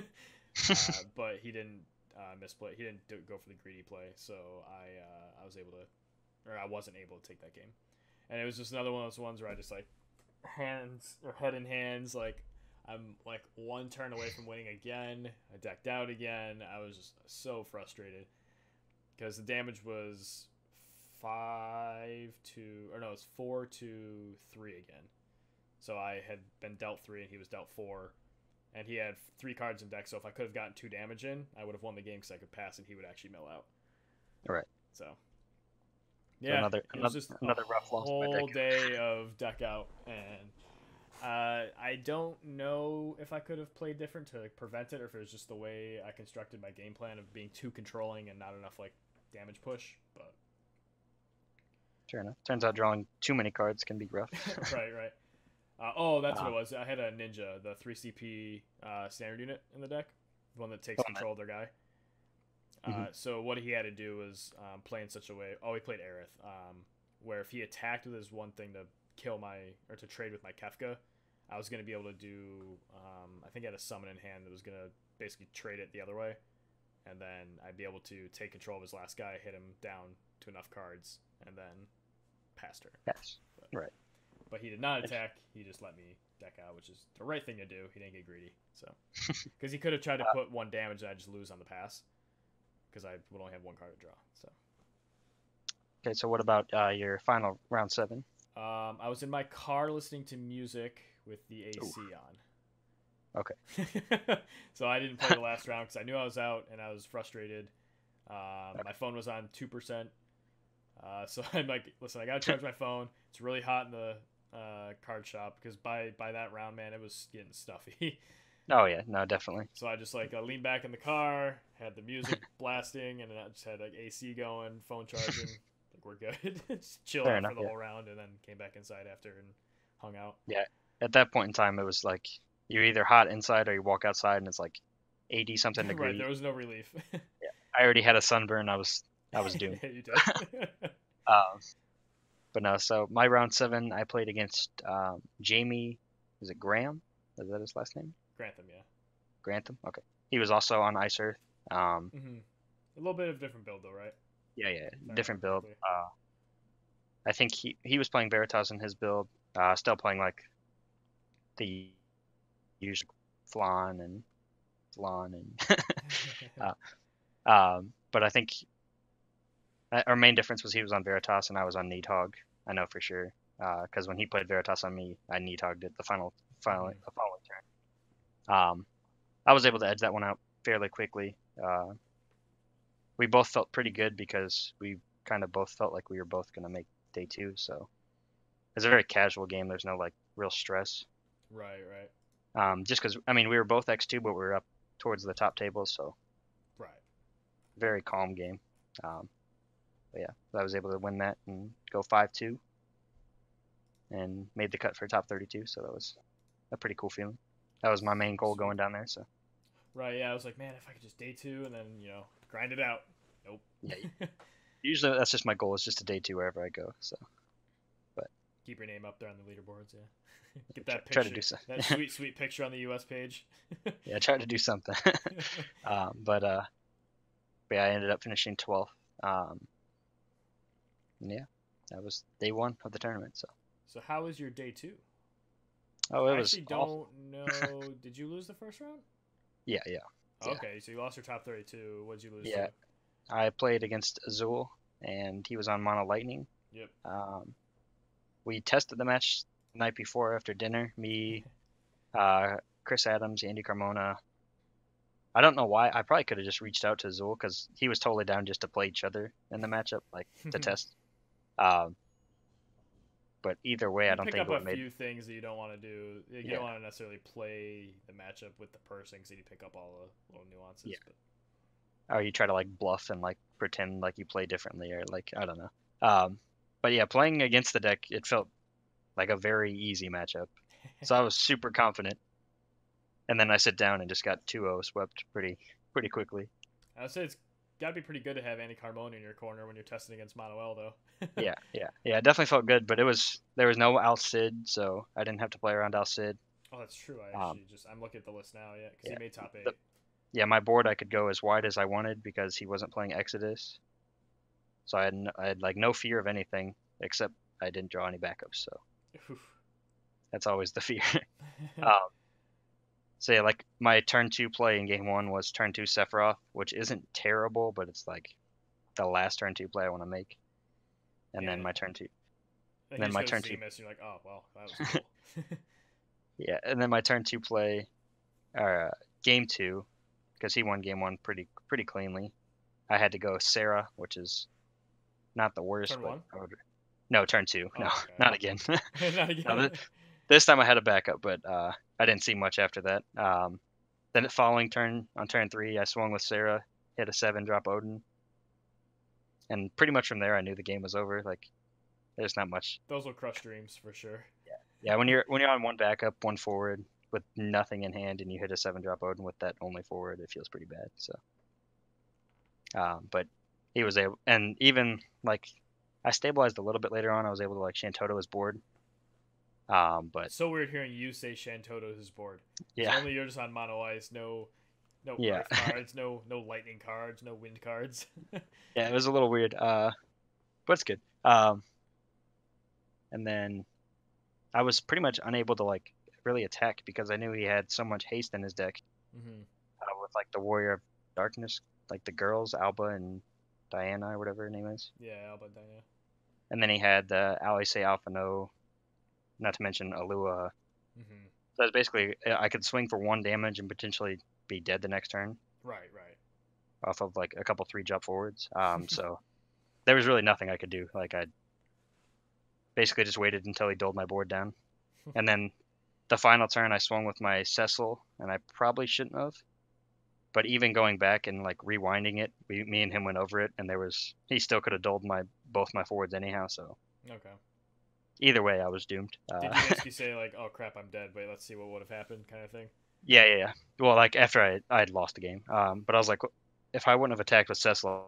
uh, <laughs> but he didn't uh, misplay. He didn't do, go for the greedy play, so I uh, I was able to, or I wasn't able to take that game. And it was just another one of those ones where I just like hands or head in hands, like I'm like one turn away from winning again. I decked out again. I was just so frustrated because the damage was five to or no, it's four to three again. So I had been dealt three and he was dealt four, and he had three cards in deck. So if I could have gotten two damage in, I would have won the game because I could pass and he would actually mill out. All right. So. So Yeah, another- it was another- just a another rough loss whole day of deck out, and uh, I don't know if I could have played different to prevent it, or if it was just the way I constructed my game plan of being too controlling and not enough like damage push. But Fair enough. Turns out drawing too many cards can be rough. <laughs> right, right. Uh, oh, that's what Uh, it was. I had a ninja, the three CP uh, standard unit in the deck, the one that takes Oh, control of their guy. Uh, Mhm. so what he had to do was um, play in such a way. Oh, he played Aerith, um, where if he attacked with his one thing to kill my or to trade with my Kefka, I was gonna be able to do. Um, I think I had a summon in hand that was gonna basically trade it the other way, and then I'd be able to take control of his last guy, hit him down to enough cards, and then pass turn. Yes. Right. But he did not attack. He just let me deck out, which is the right thing to do. He didn't get greedy, so <laughs> because he could have tried to put one damage and I just lose on the pass because I would only have one card to draw. So Okay, so what about uh, your final round seven? um, I was in my car listening to music with the AC on. Okay. <laughs> so I didn't play the <laughs> last round because I knew I was out and I was frustrated. Um, my phone was on two percent. Uh, <laughs> so I'm like, listen, I gotta charge my phone. It's really hot in the uh, card shop because by by that round, man, it was getting stuffy. Oh yeah, no, definitely. so I just like uh, leaned back in the car, had the music blasting, and then I just had like AC going, phone charging. like we're good. just chill Fair out enough, for the yeah. whole round, and then came back inside after and hung out. At that point in time, it was like you're either hot inside or you walk outside and it's like 80 something right, degrees. there was no relief. <laughs> yeah, I already had a sunburn. I was I was doomed. <laughs> yeah, you did. <laughs> Um, but no, so my round seven, I played against um, Jamie. Is it Graham? Is that his last name? Grantham, yeah. Grantham. Okay. He was also on Ice Earth. Um, hmm A little bit of different build though, right? yeah, yeah, I different build. Uh, I think he he was playing Veritas in his build. Uh, still playing like the usual Flan and Flan and <laughs> <laughs> uh, um, but I think uh, our main difference was he was on Veritas and I was on Nidhogg. I know for sure because when he played Veritas on me, I Nidhogged it the final final Mhm. the following turn. Um, I was able to edge that one out fairly quickly. Uh, we both felt pretty good because we kind of both felt like we were both gonna make day two. So it's a very casual game. There's no like real stress. Right, right, Um, just because I mean we were both X two, but we were up towards the top tables, so right. very calm game. Um, but yeah, I was able to win that and go five two, and made the cut for top thirty two. So that was a pretty cool feeling. That was my main goal going down there. So Right, yeah. I was like, man, if I could just day two and then you know grind it out. Nope. Yeah, <laughs> usually that's just my goal is just to day two wherever I go. So Keep your name up there on the leaderboards, yeah. <laughs> Get Try- that try picture, to do so. that sweet, sweet picture on the U.S. page. <laughs> yeah, I tried to do something. <laughs> um, but uh, but yeah, I ended up finishing twelfth. Um, yeah, that was day one of the tournament. So so how was your day two? oh, it I was actually don't know. Did you lose the first round? Yeah, yeah. Yeah. Okay, so you lost your top thirty-two. What did you lose? Yeah. To? I played against Azul, and he was on Mono Lightning. Yep. Um, we tested the match the night before after dinner. Me, uh, Chris Adams, Andy Carmona. I don't know why. I probably could have just reached out to Azul because he was totally down just to play each other in the matchup, like <laughs> to test. Um, but either way, I don't pick think up it would a made. few things that you don't want to do. You Yeah. don't want to necessarily play the matchup with the person because you pick up all the little nuances. Yeah. But or you try to like bluff and like pretend like you play differently or like I don't know. Um, but yeah, playing against the deck, it felt like a very easy matchup. So I was super confident. And then I sit down and just got 2-0 swept pretty pretty quickly. I would say it's got to be pretty good to have Andy Carmona in your corner when you're testing against Manuel, though. <laughs> yeah, yeah, yeah. It definitely felt good, but it was there was no Al Cid, so I didn't have to play around Al Cid. Oh, that's true. I Um, actually just I'm looking at the list now. Yeah, because yeah, he made top eight. the- Yeah, my board I could go as wide as I wanted because he wasn't playing Exodus. So I had, I had like no fear of anything except I didn't draw any backups. So Oof. that's always the fear. <laughs> <laughs> um, so yeah, like my turn two play in game one was turn two Sephiroth, which isn't terrible, but it's like the last turn two play I want to make. And then my turn two, And then my turn two- you're like, oh well, that was <laughs> cool. yeah, and then my turn two play, uh, game two, because he won game one pretty pretty cleanly. I had to go Sarah, which is not the worst. Turn but one? Would, no, turn two. Oh, no, okay. <laughs> not again. <laughs> Not <laughs> again. No, th- this time I had a backup, but uh, I didn't see much after that. Um, then the following turn, on turn three, I swung with Sarah, hit a seven, drop Odin, and pretty much from there I knew the game was over. Like, there's not much. Those will crush dreams for sure. Yeah, when you're when you're on one backup, one forward with nothing in hand, and you hit a seven, drop Odin with that only forward, it feels pretty bad. So, um, but he was able, and even like I stabilized a little bit later on. I was able to like Shantotto his board. Um, but It's so weird hearing you say Shantotto is board. yeah, Only you're just on mono ice, no, no Yeah. cards, no no lightning cards, no wind cards. <laughs> Yeah, it was a little weird, uh, but it's good. Um, and then I was pretty much unable to like really attack because I knew he had so much haste in his deck Mm-hmm. uh, with like the Warrior of Darkness, like the girls Alba and Diana or whatever her name is, Yeah, Alba and Diana. and then he had the Alice Alpha No, not to mention Alua. Mm-hmm. So it's basically uh, I could swing for one damage and potentially be dead the next turn Right, right. off of like a couple three jump forwards. Um, <laughs> so there was really nothing I could do. Like I basically just waited until he doled my board down, <laughs> and then the final turn I swung with my Cecil, and I probably shouldn't have. But even going back and like rewinding it, we, me and him went over it, and there was he still could have doled my both my forwards anyhow. So Okay. either way, I was doomed. Did you Uh, <laughs> say like, "Oh crap, I'm dead"? Wait, let's see what would have happened, kind of thing. yeah, yeah, yeah. Well, like after I I had lost the game, um, but I was like, if I wouldn't have attacked with Cecil,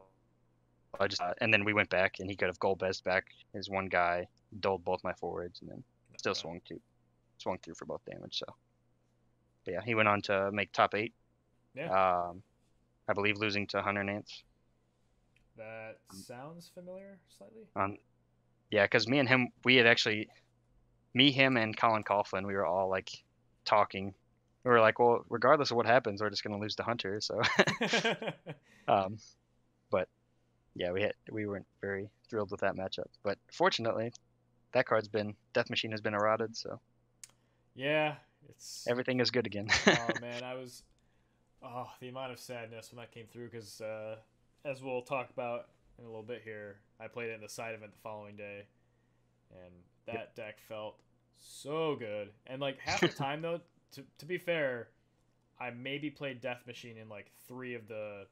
I just uh, and then we went back, and he could have gold best back his one guy, doled both my forwards, and then still Okay. swung two, swung through for both damage. So, but yeah, he went on to make top eight. Yeah. Um, I believe losing to Hunter Nance. That Um, sounds familiar, slightly. On, yeah, because me and him, we had actually, me, him, and Colin Coughlin, we were all like talking. We were like, well, regardless of what happens, we're just gonna lose to Hunter. So, <laughs> <laughs> um, but yeah, we had we weren't very thrilled with that matchup. But fortunately, that card's been Death Machine has been eroded, so yeah, it's. everything is good again. oh <laughs> man, I was. Oh, the amount of sadness when that came through, because uh, as we'll talk about in a little bit here, I played it in the side event the following day, and that deck felt so good. And like half the <laughs> time though, to to be fair, I maybe played Death Machine in like three of the,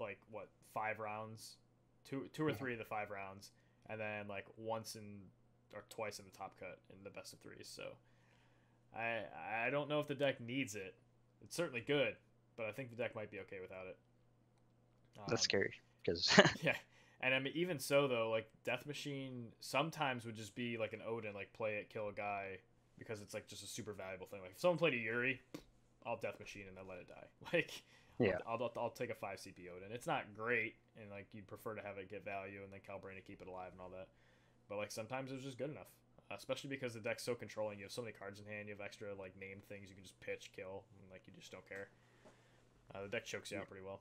like what five rounds, two two or Yeah. three of the five rounds, and then like once in or twice in the top cut in the best of threes. So. I I don't know if the deck needs it. It's certainly good, but I think the deck might be okay without it. That's Um, scary because <laughs> <laughs> Yeah, and I mean even so though, like Death Machine sometimes would just be like an Odin, like play it, kill a guy, because it's like just a super valuable thing. Like if someone played a Yuri, I'll Death Machine and then let it die. <laughs> Like Yeah. I'll, I'll, I'll take a five CP Odin. It's not great, and like you'd prefer to have it get value and then Calbrena to keep it alive and all that. But like sometimes it's just good enough, especially because the deck's so controlling. You have so many cards in hand. You have extra like named things you can just pitch, kill, and like you just don't care. Uh, the deck chokes you out pretty well.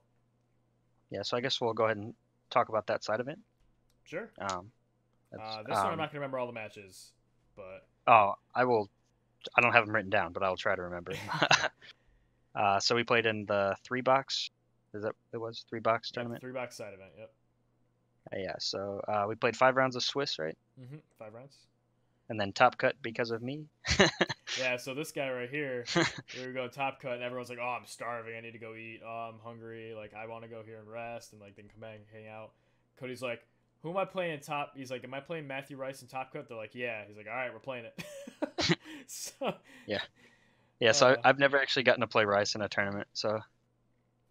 yeah. So I guess we'll go ahead and talk about that side of it. Sure. Um, Uh, this one I'm um, not gonna remember all the matches, but Oh, I will. I don't have them written down, but I will try to remember. <laughs> <laughs> uh, so we played in the three box. Is that it was three box yeah, tournament? three box side event. Yep. Uh, yeah. So uh, we played five rounds of Swiss, right? Mm-hmm. Five rounds. And then top cut because of me. <laughs> Yeah. So this guy right here, <laughs> we were going top cut, and everyone's like, "Oh, I'm starving. I need to go eat. Oh, I'm hungry. Like I want to go here and rest, and like then come back and hang out." Kody's like, "Who am I playing in top?" He's like, "Am I playing Matthew Rice in top cut?" They're like, "Yeah." He's like, "All right, we're playing it." <laughs> <laughs> so Yeah. Yeah. So Uh, I've never actually gotten to play Rice in a tournament, so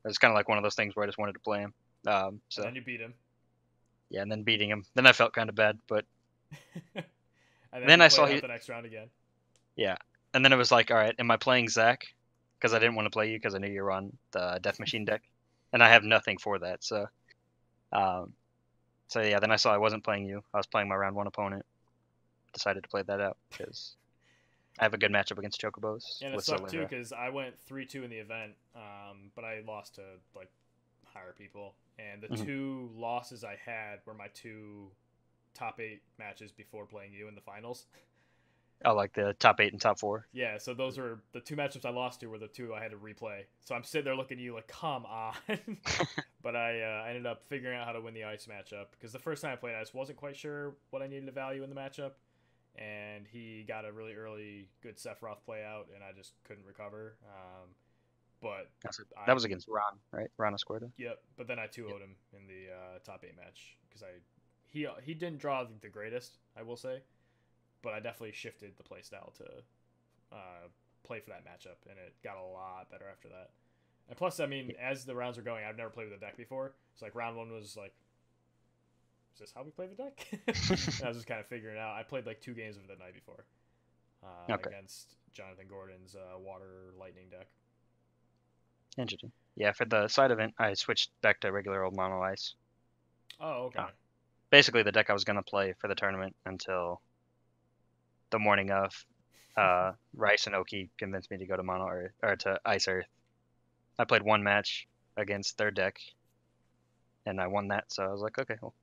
it's kind of like one of those things where I just wanted to play him. Um, so and then you beat him. yeah, and then beating him, then I felt kind of bad, but and then, Then I saw he- the next round again. And then it was like, all right, am I playing Zach? Because I didn't want to play you because I knew you were on the Death Machine deck, and I have nothing for that. So, um, so yeah, then I saw I wasn't playing you. I was playing my round one opponent. Decided to play that out because I have a good matchup against Chocobos. And it sucked too because I went three two in the event, um, but I lost to like higher people, and the Mhm. two losses I had were my two top eight matches before playing you in the finals. <laughs> Oh, like the top eight and top four. Yeah, so those were the two matchups I lost to were the two I had to replay. So I'm sitting there looking at you like, come on. <laughs> <laughs> but I uh, ended up figuring out how to win the ice matchup because the first time I played, I just wasn't quite sure what I needed to value in the matchup, and he got a really early good Sephiroth play out, and I just couldn't recover. Um, but That was against Ron, right? Ron Escuerdo. Yep, but then I 2 0'd him in the uh, top eight match because I he he didn't draw the greatest, I will say, but I definitely shifted the play style to uh, play for that matchup, and it got a lot better after that. And plus, I mean, as the rounds are going, I've never played with a deck before, so like round one was like, is this how we play the deck? <laughs> I was just kind of figuring it out. I played like two games of it the night before uh, Okay. against Jonathan Gordon's uh, Water Lightning deck. Interesting. Yeah, for the side event, I switched back to regular old mono ice. Oh, okay. Ah. Basically, the deck I was gonna play for the tournament until the morning of, uh, Rice and Oki convinced me to go to Mono Earth or to Ice Earth. I played one match against their deck, and I won that. So I was like, okay, well,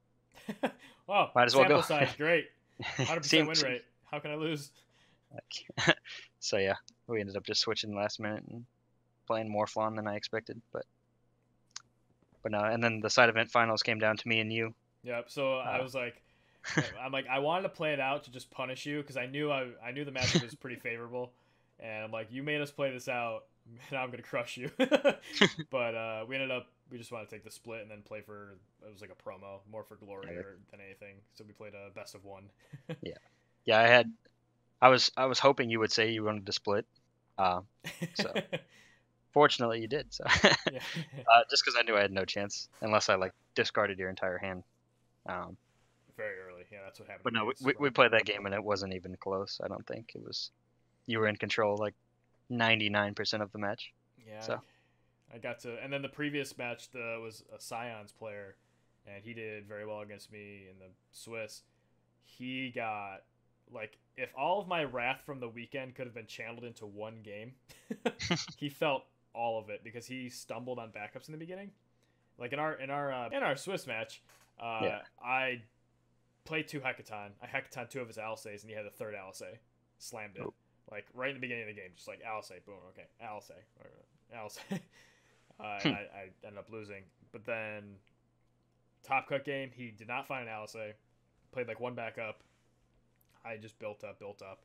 <laughs> wow, Might as well go. size, great. <laughs> 100% win rate. How can I lose? <laughs> so yeah, we ended up just switching last minute and playing more flan than I expected, but but no. And then the side event finals came down to me and you. Yep. So I Uh. was like, I'm like, I wanted to play it out to just punish you because I knew I, I knew the matchup was pretty <laughs> favorable, and I'm like, you made us play this out, <laughs> now I'm gonna crush you. <laughs> but uh, we ended up, we just wanted to take the split and then play for it was like a promo, more for glory Yeah. or, than anything. So we played a best of one. Yeah, yeah. I had, I was I was hoping you would say you wanted to split. Uh, So. fortunately, you did. So yeah. uh, just because I knew I had no chance unless I like discarded your entire hand. Um, Very early. Yeah, that's what happened. but no, we, we, we played that game and it wasn't even close. I don't think it was. You were in control like ninety nine percent of the match. Yeah. So. I got to, and then the previous match the was a Scions player, and he did very well against me in the Swiss. He got like if all of my wrath from the weekend could have been channeled into one game, <laughs> <laughs> he felt all of it because he stumbled on backups in the beginning. Like in our in our uh, in our Swiss match, uh, Yeah. I played two Hecaton. I Hecaton two of his Alisaies, and he had a third Alisaie. Slammed it. Oh. Like right in the beginning of the game, just like Alisaie, boom, okay, Alisaie, Alisaie. <laughs> uh, Hmm. I, I ended up losing. But then top cut game, he did not find an Alisaie. Played like one backup. I just built up, built up.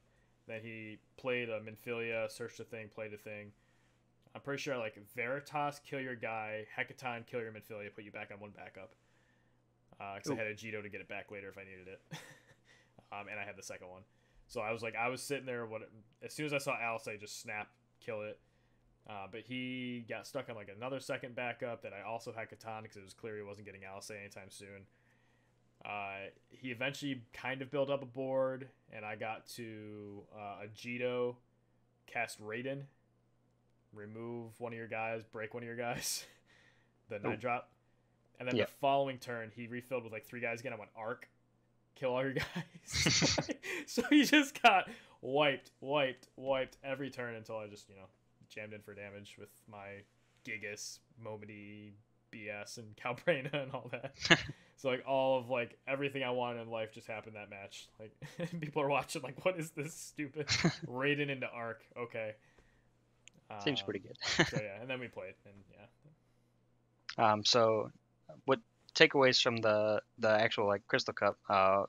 Then he played a Minfilia, searched a thing, played a thing. I'm pretty sure like Veritas, kill your guy, Hecaton, kill your Minfilia, put you back on one backup. Because I had a Jito to get it back later if I needed it. <laughs> um, and I had the second one. So I was like, I was sitting there. What as soon as I saw Alice, I just snap, kill it. Uh, but he got stuck on like another second backup that I also had Catan because it was clear he wasn't getting Alisaie anytime soon. Uh, he eventually kind of built up a board, and I got to uh, a Jito, cast Raiden, remove one of your guys, break one of your guys, the nine drop, and then Yeah. the following turn he refilled with like three guys again. I went Arc, kill all your guys. <laughs> <laughs> so he just got wiped, wiped, wiped every turn until I just you know jammed in for damage with my Gigas, Momodi, BS, and <laughs> Calbrena and all that. so like all of like everything I wanted in life just happened that match. Like people are watching like, what is this stupid Raiden into Arc? Okay. Seems Um, pretty good. so yeah, and then we played, and yeah, Um, so, what takeaways from the the actual like Crystal Cup? Uh,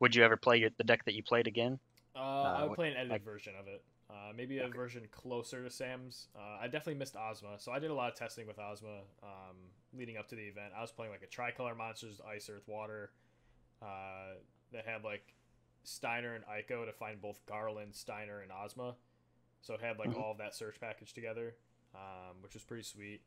would you ever play your, the deck that you played again? Uh, I would what- play an edited like- version of it. Uh, maybe a version closer to Sam's. Uh, I definitely missed Ozma, so I did a lot of testing with Ozma um, leading up to the event. I was playing like a tricolor monsters, ice, earth, water, uh, that had like Steiner and Eiko to find both Garland, Steiner, and Ozma. So it had like Mhm. all of that search package together, um, which was pretty sweet.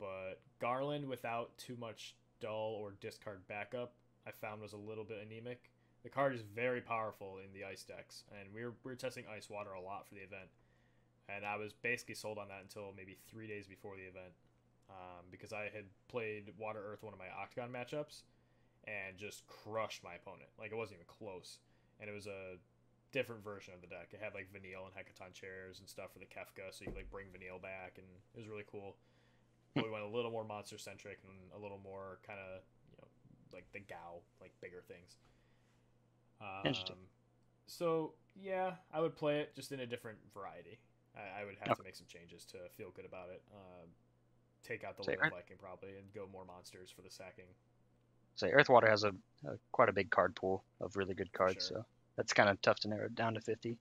But Garland without too much dull or discard backup, I found was a little bit anemic. The card is very powerful in the ice decks, and we were, we were testing ice water a lot for the event. And I was basically sold on that until maybe three days before the event, um, because I had played water earth one of my octagon matchups, and just crushed my opponent. Like it wasn't even close, and it was a different version of the deck. It had like Vanille and Hecatoncheirs and stuff for the Kefka, so you could like bring Vanille back, and it was really cool. But we went a little more monster centric and a little more kind of you know like the Gao, like bigger things. Um, Interesting. So yeah, I would play it just in a different variety. I, I would have to make some changes to feel good about it. Um, take out the Say, Earth- Viking probably and go more monsters for the sacking. Say Earthwater has a, a quite a big card pool of really good cards, Sure. so that's kind of tough to narrow it down to fifty.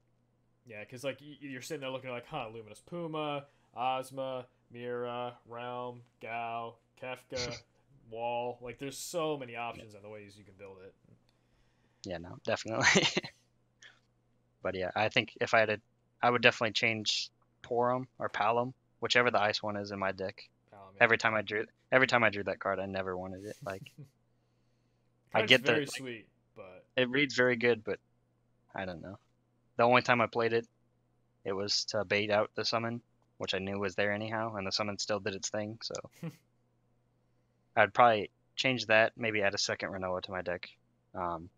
Yeah, because like you're sitting there looking at like, huh, Luminous Puma, Ozma, Mira, Realm, Gao, Kefka, <laughs> Wall. Like there's so many options on the ways you can build it. Yeah, no, definitely. <laughs> but yeah, I think if I had a, I would definitely change Porom or Palom, whichever the ice one is in my deck. Um, Every time I drew, every time I drew that card, I never wanted it. Like <laughs> I get the- very like- but it reads very good, but I don't know. The only time I played it, it was to bait out the summon, which I knew was there anyhow, and the summon still did its thing. So <laughs> I'd probably change that. Maybe add a second Rinoa to my deck. Um,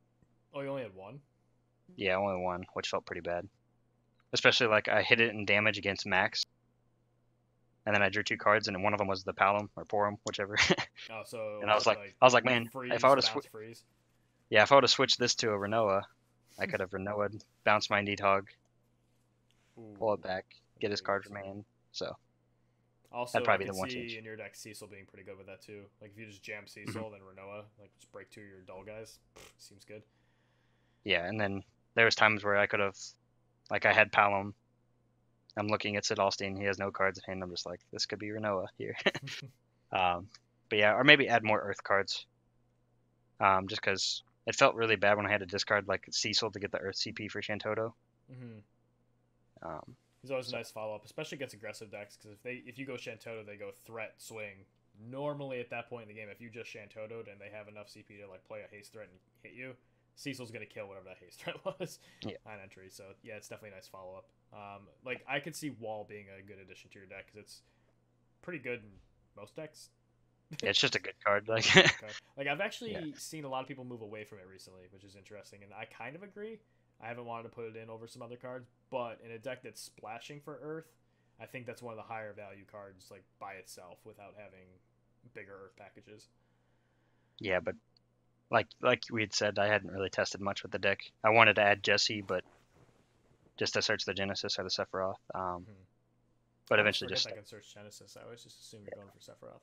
oh, you only had one. Yeah, only one, which felt pretty bad. Especially like I hit it in damage against Max, and then I drew two cards, and one of them was the Palom or Porom, whichever. <laughs> Oh, so And I was with, like- I was like, man, freeze, if I would've bounce, swi- freeze. yeah, if I would have switched this to a Rinoa, I could have Rinoa, bounce my Nidhogg, Ooh, pull it back, get his card good. from hand. So Also, That'd probably be the one see change. in your deck Cecil being pretty good with that too. Like if you just jam Mm-hmm. Cecil, then Rinoa, like just break two of your dull guys. Seems good. yeah, and then there was times where I could have, like I had Palom. I'm looking at Cid Aulstyne. He has no cards in hand. I'm just like, this could be Rinoa here. <laughs> <laughs> um, but yeah, or maybe add more Earth cards. Um, just because it felt really bad when I had to discard like Cecil to get the Earth CP for Shantotto. hmm Um, He's always a nice follow up, especially against aggressive decks. Because if they if you go Shantotto, they go threat swing. Normally at that point in the game, if you just Shantottoed and they have enough CP to like play a haste threat and hit you, Cecil's gonna kill whatever that haste <laughs> threat was Yeah. on entry. So yeah, it's definitely a nice follow up. Um, like I could see Wall being a good addition to your deck because it's pretty good in most decks. yeah, it's just a good card. Like. <laughs> Like I've actually Yeah. seen a lot of people move away from it recently, which is interesting, and I kind of agree. I haven't wanted to put it in over some other cards, but in a deck that's splashing for Earth, I think that's one of the higher value cards, like by itself, without having bigger Earth packages. yeah, but like like we had said, I hadn't really tested much with the deck. I wanted to add Jesse, but just to search the Genesis or the Sephiroth. Um, Mhm. but I eventually just I can search Genesis. I always just assume you're going for Sephiroth.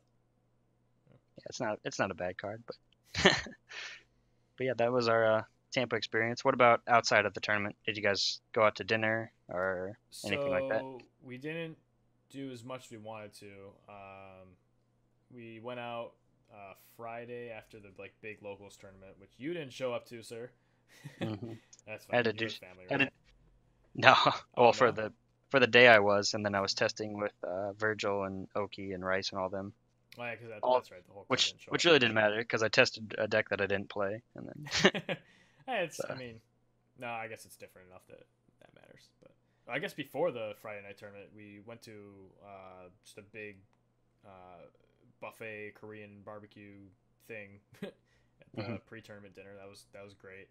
yeah, it's not it's not a bad card, but <laughs> but yeah, that was our uh, Tampa experience. What about outside of the tournament? Did you guys go out to dinner or Anything like that? So we didn't do as much as we wanted to. Um, we went out uh, Friday after the like big locals tournament, which you didn't show up to, sir. <laughs> Mhm. That's I had fine. to do- family, right? <laughs> no? Oh, well, for the for the day I was, and then I was testing with uh, Virgil and Oki and Rice and all them, Oh, yeah, that, all- that's right. The whole which which really didn't matter because I tested a deck that I didn't play, and then <laughs> Hey, it's. I mean, no, I guess it's different enough that that matters. But I guess before the Friday night tournament, we went to uh, just a big uh, buffet Korean barbecue thing <laughs> at the Mhm. pre-tournament dinner. That was that was great.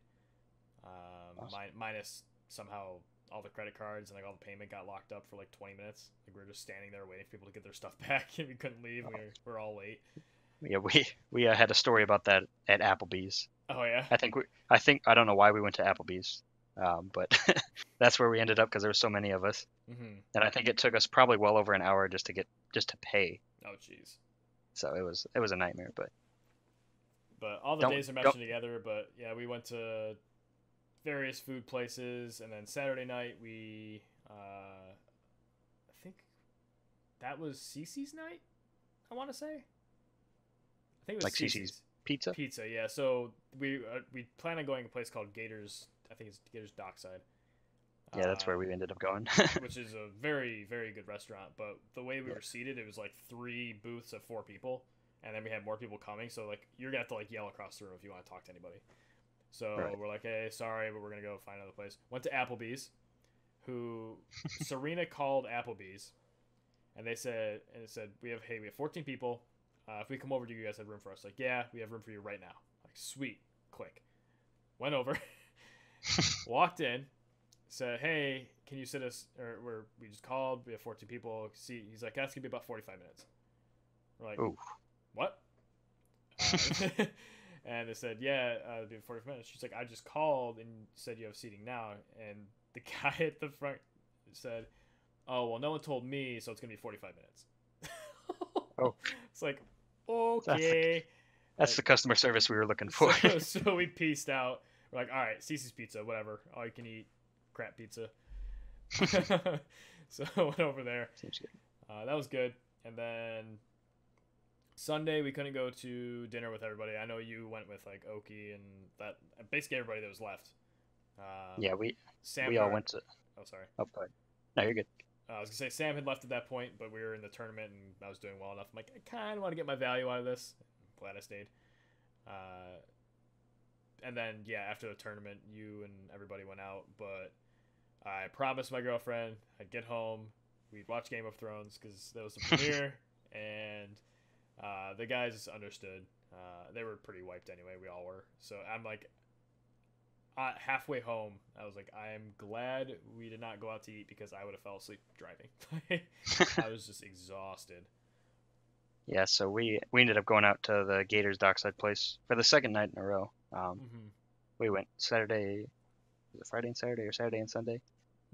Um, Awesome. mi- minus somehow all the credit cards and like all the payment got locked up for like 20 minutes. Like we were just standing there waiting for people to get their stuff <laughs> back, and we couldn't leave. We were, we were all late. Yeah, <laughs> we we uh, had a story about that at Applebee's. Oh yeah. I think we I think I don't know why we went to Applebee's, um, but <laughs> that's where we ended up because there were so many of us, hmm and I think it took us probably well over an hour just to get just to pay. Oh jeez. So it was it was a nightmare, but But all the Don't- days are meshed together. But yeah, we went to various food places, and then Saturday night we, uh, I think that was Cece's night. I want to say. I think it was Like Cece's pizza. Pizza, yeah. So we uh, we plan on going to a place called Gators. I think it's Gators Dockside. Yeah, that's Uh, where we ended up going. <laughs> which is a very very good restaurant but the way we were seated it was like three booths of four people and then we had more people coming so like you're gonna have to like yell across the room if you want to talk to anybody so Right. we're like hey sorry but we're gonna go find another place went to applebee's who <laughs> serena called applebee's and they said and it said we have hey we have 14 people uh, if we come over do you guys have room for us like yeah we have room for you right now like sweet click went over <laughs> walked in said, "Hey, can you sit us?" Or we're, we just called. We have 14 people. See, he's like, "That's gonna be about 45 minutes." We're like, Ooh. "What?" Uh, <laughs> and they said, "Yeah, uh, it'll be 45 minutes." She's like, "I just called and said you have seating now." And the <laughs> guy at the front said, "Oh well, no one told me, so it's gonna be 45 minutes." Oh. it's like, okay. That's the customer service we were looking for. So, <laughs> so we pieced out. We're like, all right, Cece's Pizza, whatever. All you can eat, crap pizza. <laughs> <laughs> so went over there. Seems good. Uh, that was good. And then Sunday we couldn't go to dinner with everybody. I know you went with like Oki and that basically everybody that was left. Um, Yeah, we Sam. we all went to. Oh, sorry. Oh, go ahead. No, you're good. Uh, I was gonna say Sam had left at that point, but we were in the tournament and I was doing well enough. I'm like, I kind of want to get my value out of this. I'm glad I stayed. Uh, and then yeah, after the tournament, you and everybody went out, but I promised my girlfriend I'd get home, we'd watch Game of Thrones because that was the <laughs> premiere, and uh, the guys understood. Uh, they were pretty wiped anyway. We all were. So I'm like, uh, halfway home, I was like, I am glad we did not go out to eat because I would have fell asleep driving. <laughs> I was just exhausted. Yeah, so we we ended up going out to the Gators Dockside place for the second night in a row. Um, hmm we went Saturday, was it Friday and Saturday or Saturday and Sunday,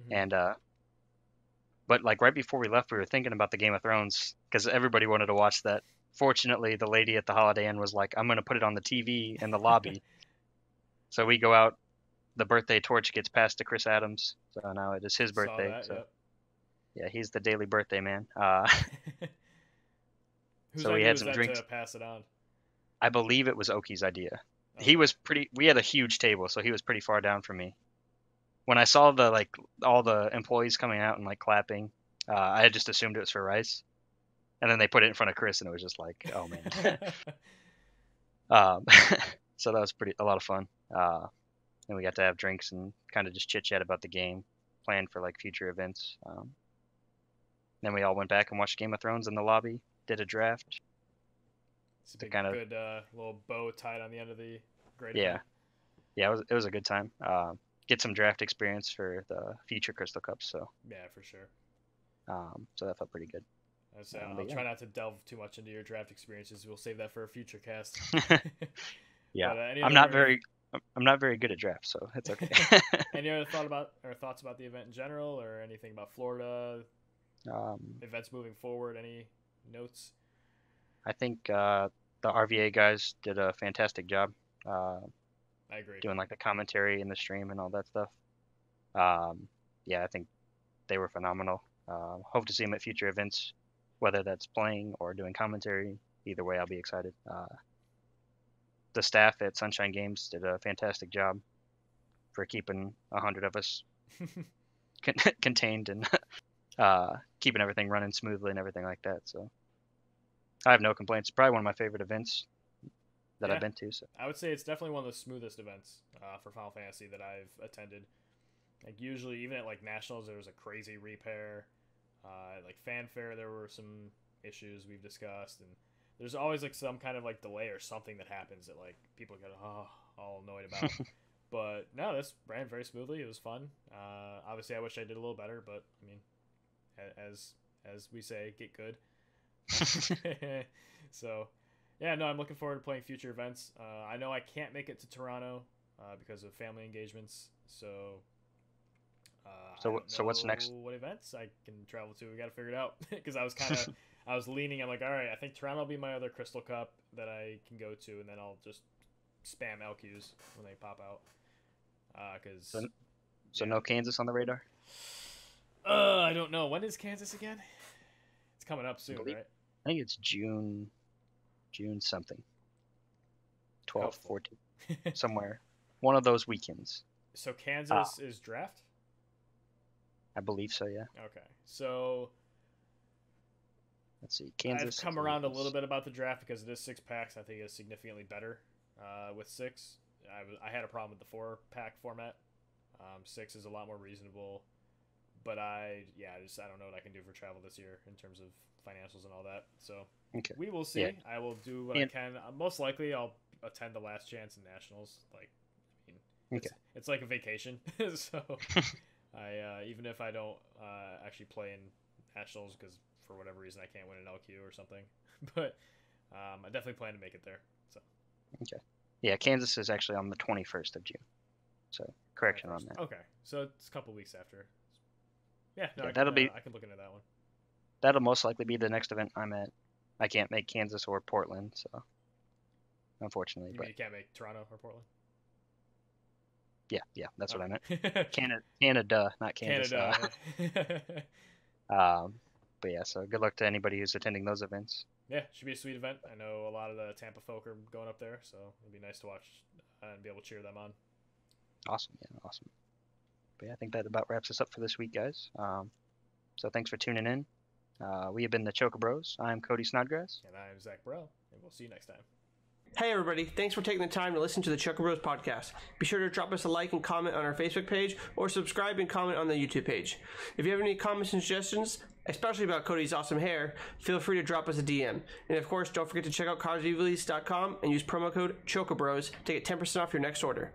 Mhm. and uh, but like right before we left, we were thinking about the Game of Thrones because everybody wanted to watch that. Fortunately, the lady at the Holiday Inn was like, "I'm gonna put it on the TV in the lobby." <laughs> so we go out. The birthday torch gets passed to Chris Adams, so now it is his birthday. that, so yep. yeah, he's the daily birthday man. Uh, <laughs> <laughs> So we had some drinks. to pass it on? I believe it was Oki's idea. He was pretty. We had a huge table, so he was pretty far down from me. When I saw the like all the employees coming out and like clapping, uh, I had just assumed it was for Rice, and then they put it in front of Chris, and it was just like, oh man. <laughs> um, so that was pretty a lot of fun. Uh, and we got to have drinks and kind of just chit chat about the game, plan for like future events. Um, then we all went back and watched Game of Thrones in the lobby, did a draft. It's a big, kinda- good uh, little bow tied on the end of the great. Yeah. event. Yeah, it was it was a good time. Uh, get some draft experience for the future Crystal Cups. So Yeah, for sure. um, so that felt pretty good. So um, I'll yeah. try not to delve too much into your draft experiences. We'll save that for a future cast. <laughs> <laughs> yeah, but, uh, I'm not very I'm not very good at drafts, so it's okay. <laughs> <laughs> Any other thought about or thoughts about the event in general, or anything about Florida um, events moving forward? Any notes? I think uh, the RVA guys did a fantastic job uh, I agree. doing like the commentary in the stream and all that stuff. Um, yeah, I think they were phenomenal. Uh, hope to see them at future events, whether that's playing or doing commentary. Either way, I'll be excited. The staff at Sunshine Games did a fantastic job for keeping a hundred of us <laughs> con- <laughs> contained and <laughs> uh, keeping everything running smoothly and everything like that. So I have no complaints. Probably one of my favorite events that Yeah. I've been to. So I would say it's definitely one of the smoothest events uh, for Final Fantasy that I've attended. Like usually, even at like nationals, there was a crazy repair. Uh, like fanfare, there were some issues we've discussed, and there's always like some kind of like delay or something that happens that like people get oh, all annoyed about. <laughs> but no, this ran very smoothly. It was fun. Uh, obviously, I wish I did a little better, but I mean, as as we say, get good. <laughs> <laughs> so, yeah, no, I'm looking forward to playing future events. Uh, I know I can't make it to Toronto uh, because of family engagements. So, uh, So so what's next? What events I can travel to? We got to figure it out because I was kind of I was leaning. I'm like, all right, I think Toronto will be my other Crystal Cup that I can go to, and then I'll just spam LQs when they pop out. Because So- so no Kansas on the radar. uh, I don't know when is Kansas again. It's coming up soon, believe- right? I think it's June, June something. 12, Helpful. 14, <laughs> somewhere. One of those weekends. so Kansas is draft. I believe so, yeah. Okay, so Let's see. Kansas. I've come around a little bit about the draft because it is six packs. I think it's significantly better uh, with six. I, I had a problem with the four pack format. Um, six is a lot more reasonable, but I yeah, I just I don't know what I can do for travel this year in terms of financials and all that. So Okay. we will see. Yeah. I will do what And- I can. Uh, most likely, I'll attend the last chance in nationals. Like, I mean, it's, it's like a vacation. <laughs> so <laughs> I uh, even if I don't uh, actually play in nationals because for whatever reason I can't win an LQ or something, <laughs> but um, I definitely plan to make it there. So Okay. Yeah, Kansas is actually on the 21st of June. So correction on that. Okay, so it's a couple weeks after. Yeah, no, Yeah, I can, that'll be- uh, I can look into that one. That'll most likely be the next event I'm at. I can't make Kansas or Portland, so unfortunately. You But you can't make Toronto or Portland? yeah, yeah, that's what I meant. meant. <laughs> Canada, Canada, not Kansas. Canada. <laughs> uh, um, but yeah, so good luck to anybody who's attending those events. yeah, should be a sweet event. I know a lot of the Tampa folk are going up there, so it'd be nice to watch uh, and be able to cheer them on. Awesome, yeah, awesome. But yeah, I think that about wraps us up for this week, guys. Um, so thanks for tuning in. Uh, we have been the Chocobros. I'm Kody Snodgrass. And I'm Zach Bro, and we'll see you next time. Hey everybody, thanks for taking the time to listen to the Chocobros podcast. Be sure to drop us a like and comment on our Facebook page or subscribe and comment on the YouTube page. If you have any comments and suggestions, especially about Kody's awesome hair, feel free to drop us a DM. And of course, don't forget to check out carsevlease.com and use promo code CHOCOBROS to get 10% off your next order.